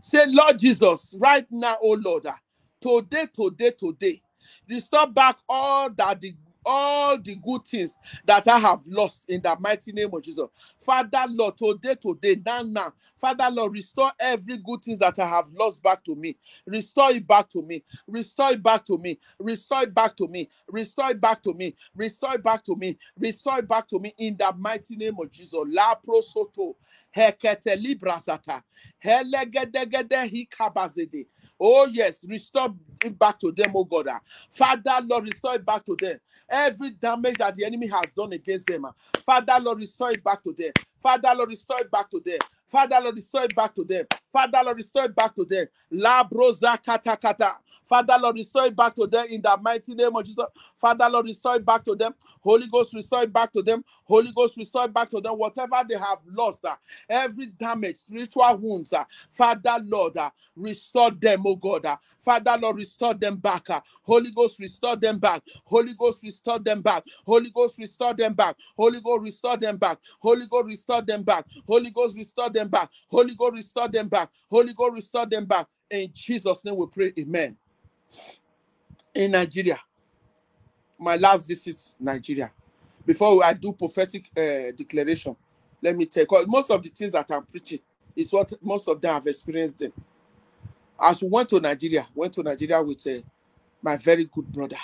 Say, Lord Jesus, right now, oh Lord, ah, today, today, today, restore back all that the all the good things that I have lost in the mighty name of Jesus. Father, Lord, today, today, now, now, Father, Lord, restore every good things that I have lost back to me. Restore it back to me. Restore it back to me. Restore it back to me. Restore it back to me. Restore it back to me. Restore it back to me in the mighty name of Jesus. La prosoto. Hekete librasata. Helegedegede. Oh, yes, restore it back to them, oh God. Father, Lord, restore it back to them. Every damage that the enemy has done against them, Father, Lord, restore it back to them. Father, Lord, restore it back to them. Father, Lord, restore it back to them. Father, Lord, restore it back to them. La broza kata kata. Father, Lord, restore it back to them in the mighty name of Jesus. Father, Lord, restore it back to them. Holy Ghost, restore it back to them. Holy Ghost, restore it back to them. Whatever they have lost, uh, every damage, spiritual wounds, uh, Father, Lord, uh, restore them, oh God. Uh, Father, Lord, restore them back. Uh, Holy Ghost, restore them back. Holy Ghost, restore them back. Holy Ghost, restore them back. Holy Ghost, restore them back. Holy Ghost, restore them back. Holy Ghost, restore them back. Holy Ghost, restore them back. Holy Ghost, restore them back. In Jesus' name we pray. Amen. In Nigeria, my last visit Nigeria. Before I do prophetic uh, declaration, let me take Because most of the things that I'm preaching is what most of them have experienced. Them. As we went to Nigeria, went to Nigeria with uh, my very good brother.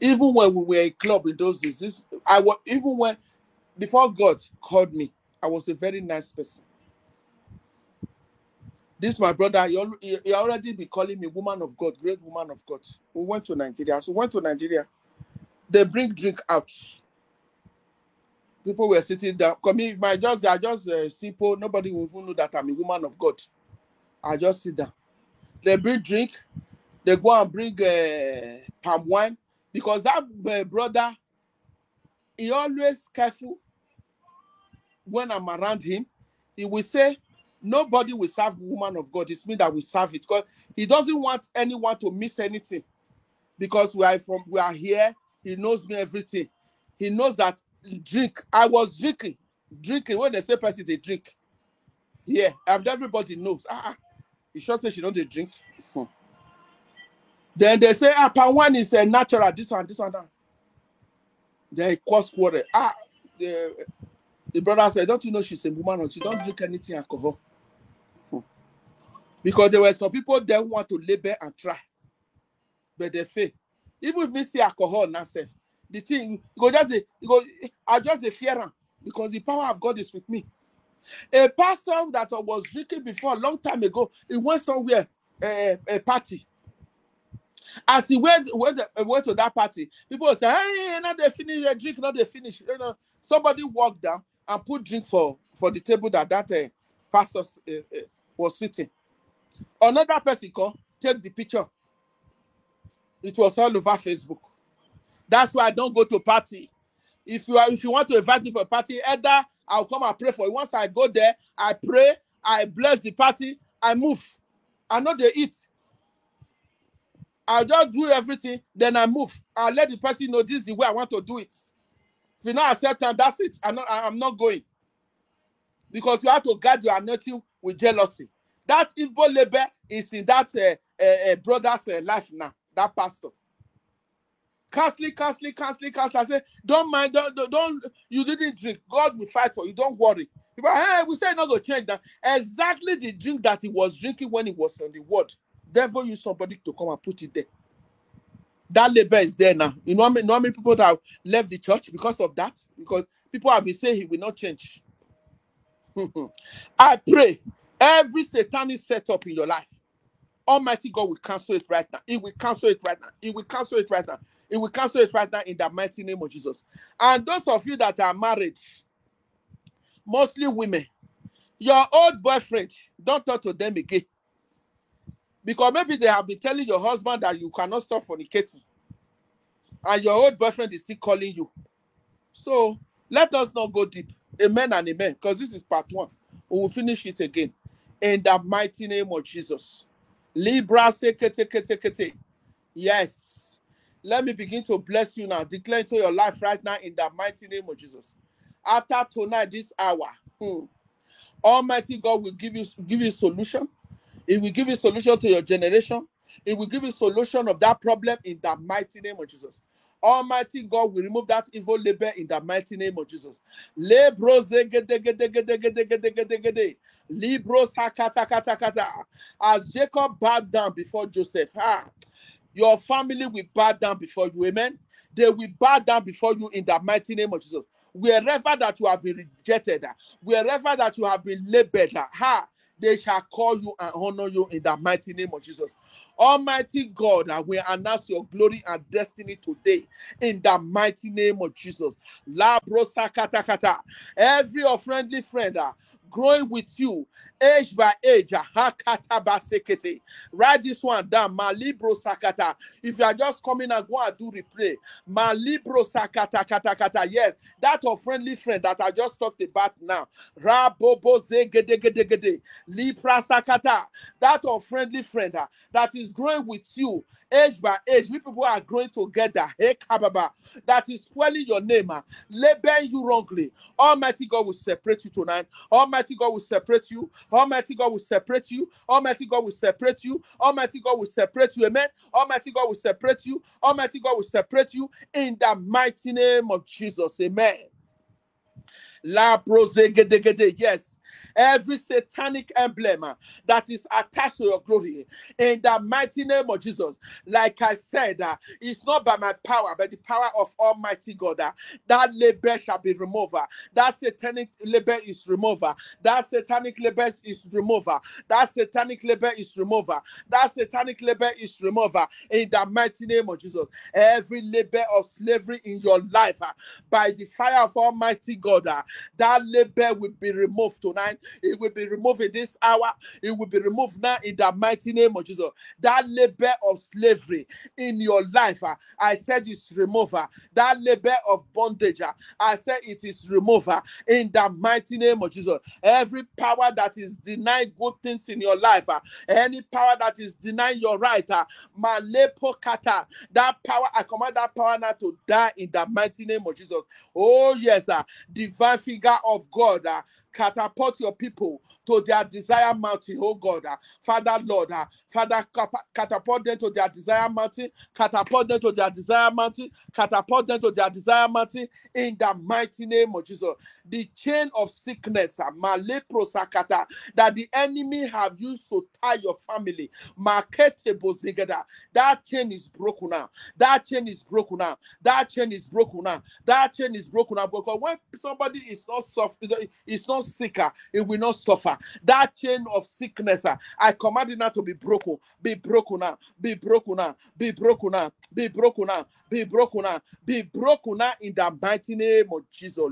Even when we were a club in those days, this, I was even when before God called me, I was a very nice person. This my brother, he, he already be calling me woman of God, great woman of God. We went to Nigeria. So we went to Nigeria. They bring drink out. People were sitting down. Come in, my just I just uh, simple. Nobody will even know that I'm a woman of God. I just sit down. They bring drink. They go and bring uh, palm wine because that uh, brother, he always careful when I'm around him. He will say, nobody will serve woman of God. It's me that will serve it because he doesn't want anyone to miss anything. Because we are from we are here, he knows me everything. He knows that drink. I was drinking, drinking when they say person they drink. Yeah, and everybody knows. Ah, he sure say she don't drink. Hmm. Then they say, ah, pan one is a natural. This one, this one, that. Then cause quarrel. Ah, the, the brother said, don't you know she's a woman she don't drink anything alcohol? Because there were some people that want to labor and try, but they fail. Even if we see alcohol now, the thing go just the, go, I just the fear because the power of God is with me. A pastor that was drinking before a long time ago, he went somewhere, a, a party. As he went, went, went to that party, people say, Hey, now they finish their drink, now they finish. You know, somebody walked down and put drink for, for the table that that uh, pastor uh, uh, was sitting. Another person come take the picture. It was all over Facebook. That's why I don't go to party. If you are, if you want to invite me for a party, either I'll come and pray for you. Once I go there, I pray, I bless the party, I move. I know they eat. I'll just do everything, then I move. I'll let the person know this is the way I want to do it. If you not accept them, that's it. I'm not, I'm not going. Because you have to guard your anointing with jealousy. That evil labor is in that uh, uh, uh, brother's uh, life now, that pastor. Constantly, constantly, constantly, constantly. I say, don't mind, don't, don't, don't, you didn't drink. God will fight for you. Don't worry. But hey, we say not to change that. Exactly the drink that he was drinking when he was on the word. Devil used somebody to come and put it there. That labor is there now. You know how many, know how many people that have left the church because of that? Because people have been saying he will not change. I pray Every satanic setup in your life, Almighty God will cancel it right now. He will cancel it right now. He will cancel it right now. He will cancel it right now in the mighty name of Jesus. And those of you that are married, mostly women, your old boyfriend, don't talk to them again. Because maybe they have been telling your husband that you cannot stop fornicating. And your old boyfriend is still calling you. So let us not go deep. Amen and amen. Because this is part one. We will finish it again in the mighty name of Jesus. Libra kete Yes. Let me begin to bless you now. Declare into your life right now in the mighty name of Jesus. After tonight, this hour, hmm, Almighty God will give you give you solution. It will give you solution to your generation. It will give you solution of that problem in the mighty name of Jesus. Almighty God will remove that evil labor in the mighty name of Jesus. Libros, as Jacob bowed down before Joseph, ah, your family will bow down before you. Amen. They will bow down before you in the mighty name of Jesus. Wherever that you have been rejected, wherever that you have been labeled, ha, they shall call you and honor you in the mighty name of Jesus. Almighty God, I will announce your glory and destiny today in the mighty name of Jesus. La brosa kata kata. Every friendly friend, uh, growing with you age by age. Hakata basekete. Write this one down. Malibro sakata. If you are just coming and go and do replay, Malibro sakata kata kata. Yes, that of friendly friend that I just talked about now. Rabobo zegedegedegede. Libra sakata. That of friendly friend uh, that is growing with you age by age. We people are growing together. Hey, kababa. That is spoiling your name. Uh, labeling you wrongly. Almighty God will separate you tonight. Almighty God will separate you. Almighty God will separate you. Almighty God will separate you. Almighty God will separate you. Amen. Almighty God will separate you. Almighty God will separate you in the mighty name of Jesus. Amen. La prosegedegede. Yes. Every satanic emblem uh, that is attached to your glory in the mighty name of Jesus. Like I said, uh, it's not by my power, but the power of Almighty God. uh, that label shall be removed. uh, That satanic label is removed. uh, That satanic label is removed. That satanic label is removed. That satanic label is removed in the mighty name of Jesus. Every label of slavery in your life by the fire of Almighty God, that label will be removed tonight. It will be removed in this hour. It will be removed now in the mighty name of Jesus. That label of slavery in your life, uh, I said it's removed. uh, That label of bondage, uh, I said it is removed uh, in the mighty name of Jesus. Every power that is denying good things in your life, any power that is denying your right, malepo kata, that power, I command that power now to die in the mighty name of Jesus. Oh, yes, divine figure of God, uh, catapult your people to their desire mountain, oh God. uh, Father, Lord, uh, Father, catapult them to their desire mountain, catapult them to their desire mountain, catapult them to their desire mountain in the mighty name of Jesus. The chain of sickness, uh, malepro sakata, that the enemy have used to tie your family, that chain is broken now. That chain is broken now. That chain is broken now. That chain is broken now. Because when somebody is not soft, is not sicker, it will not suffer. That chain of sickness, uh, I command it now to be broken. Be broken now. Be broken now. Be broken now. Be broken now. Be broken now. Be broken now in the mighty name of Jesus.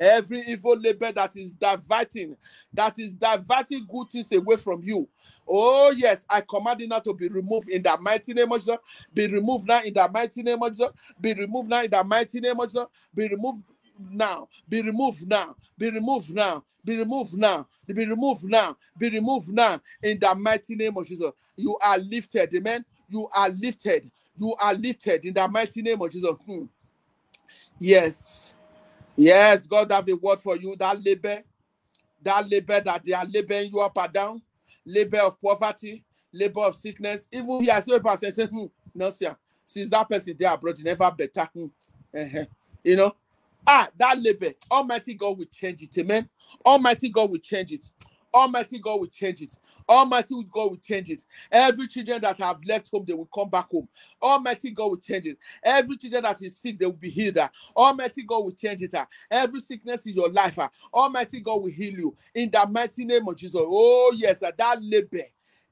Every evil labor that is diverting, that is diverting good things away from you. Oh, yes, I command it now to be removed in the mighty name of Jesus. Be removed now in the mighty name of Jesus. Be removed now in the mighty name of Jesus. Be removed now. Be removed now. Be removed now. Be removed now. Be removed now. Be removed now. In the mighty name of Jesus. You are lifted. Amen. You are lifted. You are lifted in the mighty name of Jesus. Hmm. Yes. Yes, God have a word for you. That labor, that labor that they are laboring you up and down, labor of poverty, labor of sickness. Even here, so person hmm, no, sir. Since that person there abroad, it never better. Hmm. eh-heh. You know, ah, that labor, Almighty God will change it. Amen. Almighty God will change it. Almighty God will change it. Almighty God will change it. Every children that have left home, they will come back home. Almighty God will change it. Every children that is sick, they will be healed. ah. Almighty God will change it. ah. Every sickness in your life, ah, Almighty God will heal you. In the mighty name of Jesus. Oh, yes, that labor.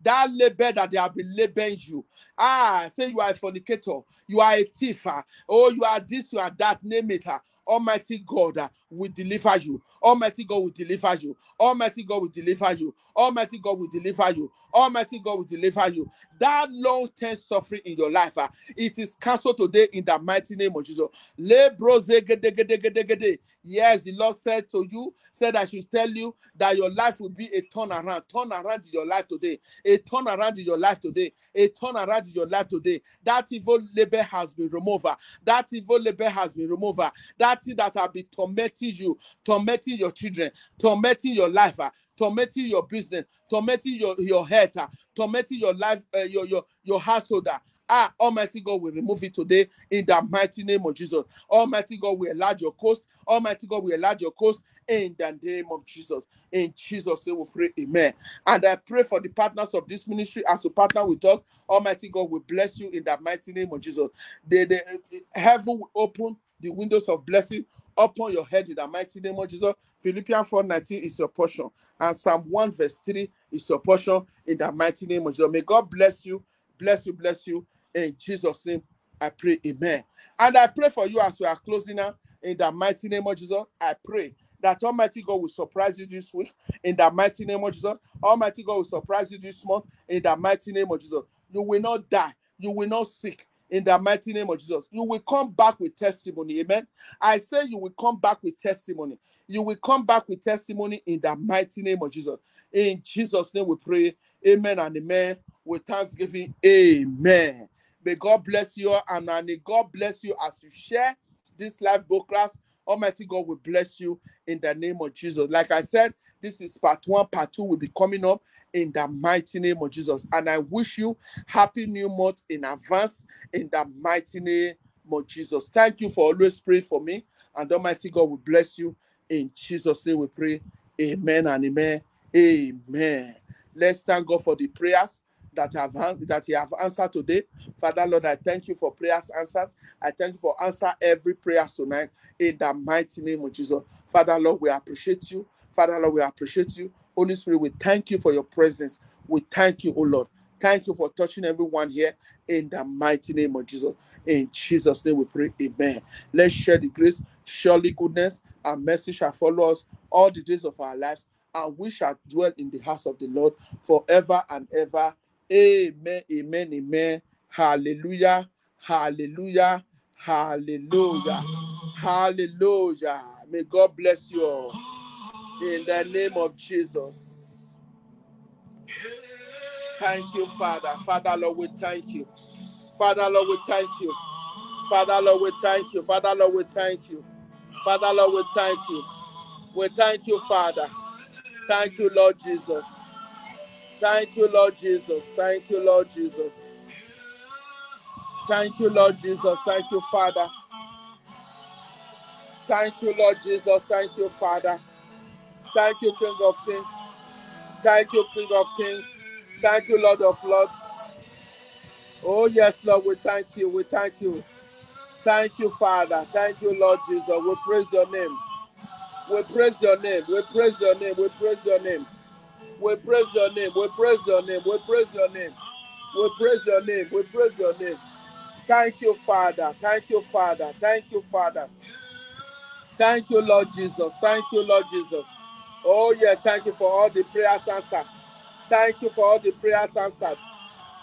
That labor that they have been laboring you. Ah, say you are a fornicator, you are a thief, oh, you are this, you are that, name it. Almighty God ah, will deliver you. Almighty God will deliver you. Almighty God will deliver you. Almighty God will deliver you. Almighty God will deliver you. That long term suffering in your life, ah, it is cancelled today in the mighty name of Jesus. Yes, the Lord said to you, said I should tell you that your life will be a turnaround. Turn around in your life today. A turnaround in your life today. A turnaround in your life today. That evil labor has been removed. ah. That evil labor has been removed. ah. That thing that have been tormenting you, tormenting your children, tormenting your life, tormenting your business, tormenting your, your health, ah, tormenting your life, uh, your, your, your household. ah. Ah, Almighty God will remove it today in the mighty name of Jesus. Almighty God will enlarge your coast. Almighty God will enlarge your coast in the name of Jesus. In Jesus' name we pray, Amen. And I pray for the partners of this ministry as you partner with us. Almighty God will bless you in the mighty name of Jesus. The, the heaven will open the windows of blessing upon your head in the mighty name of Jesus. Philippians 4:19 is your portion, and Psalm 1 verse 3 is your portion in the mighty name of Jesus. May God bless you, bless you, bless you. In Jesus' name, I pray, Amen. And I pray for you as we are closing now in the mighty name of Jesus. I pray that Almighty God will surprise you this week in the mighty name of Jesus. Almighty God will surprise you this month in the mighty name of Jesus. You will not die, you will not sick in the mighty name of Jesus. You will come back with testimony. Amen. I say you will come back with testimony. You will come back with testimony in the mighty name of Jesus. In Jesus' name we pray. Amen and amen. With thanksgiving, amen. May God bless you and may God bless you as you share this live book class. Almighty God will bless you in the name of Jesus. Like I said, this is part one. Part two will be coming up in the mighty name of Jesus. And I wish you happy new month in advance in the mighty name of Jesus. Thank you for always praying for me. And Almighty God will bless you. In Jesus' name we pray. Amen and amen. Amen. Let's thank God for the prayers that have that He have answered today. Father Lord, I thank you for prayers answered. I thank you for answer every prayer tonight in the mighty name of Jesus. Father Lord, we appreciate you. Father Lord, we appreciate you. Holy Spirit, we thank you for your presence. We thank you, oh Lord. Thank you for touching everyone here in the mighty name of Jesus. In Jesus' name we pray. Amen. Let's share the grace. Surely goodness and mercy shall follow us all the days of our lives, and we shall dwell in the house of the Lord forever and ever. Amen. Amen. Amen. Hallelujah. Hallelujah. Hallelujah. Hallelujah. May God bless you all. In the name of Jesus. Thank you, Father. Father, Lord, we thank you. Father, Lord, we thank you. Father, Lord, we thank you. Father, Lord, we thank you. Father, Lord, we thank you. We thank you, Father. Thank you, Lord Jesus. Thank you, Lord Jesus. Thank you, Lord Jesus. Thank you, Lord Jesus. Thank you, Father. Thank you, Lord Jesus. Thank you, Father. Thank you, King of Kings. Thank you, King of Kings. Thank you, Lord of Lords. Oh, yes, Lord, we thank you. We thank you. Thank you, Father. Thank you, Lord Jesus. We praise your name. We praise your name. We praise your name. We praise your name. We praise your name. We praise your name. We praise your name. We praise your name. We praise your name. Thank you, Father. Thank you, Father. Thank you, Father. Thank you, Lord Jesus. Thank you, Lord Jesus. Oh, yeah. Thank you for all the prayers answered. Thank you for all the prayers answered.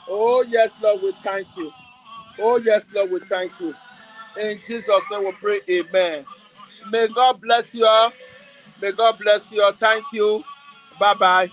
Oh, yes, Lord, we thank you. Oh, yes, Lord, we thank you. In Jesus' name we pray, Amen. May God bless you all. May God bless you all. Thank you. Bye bye.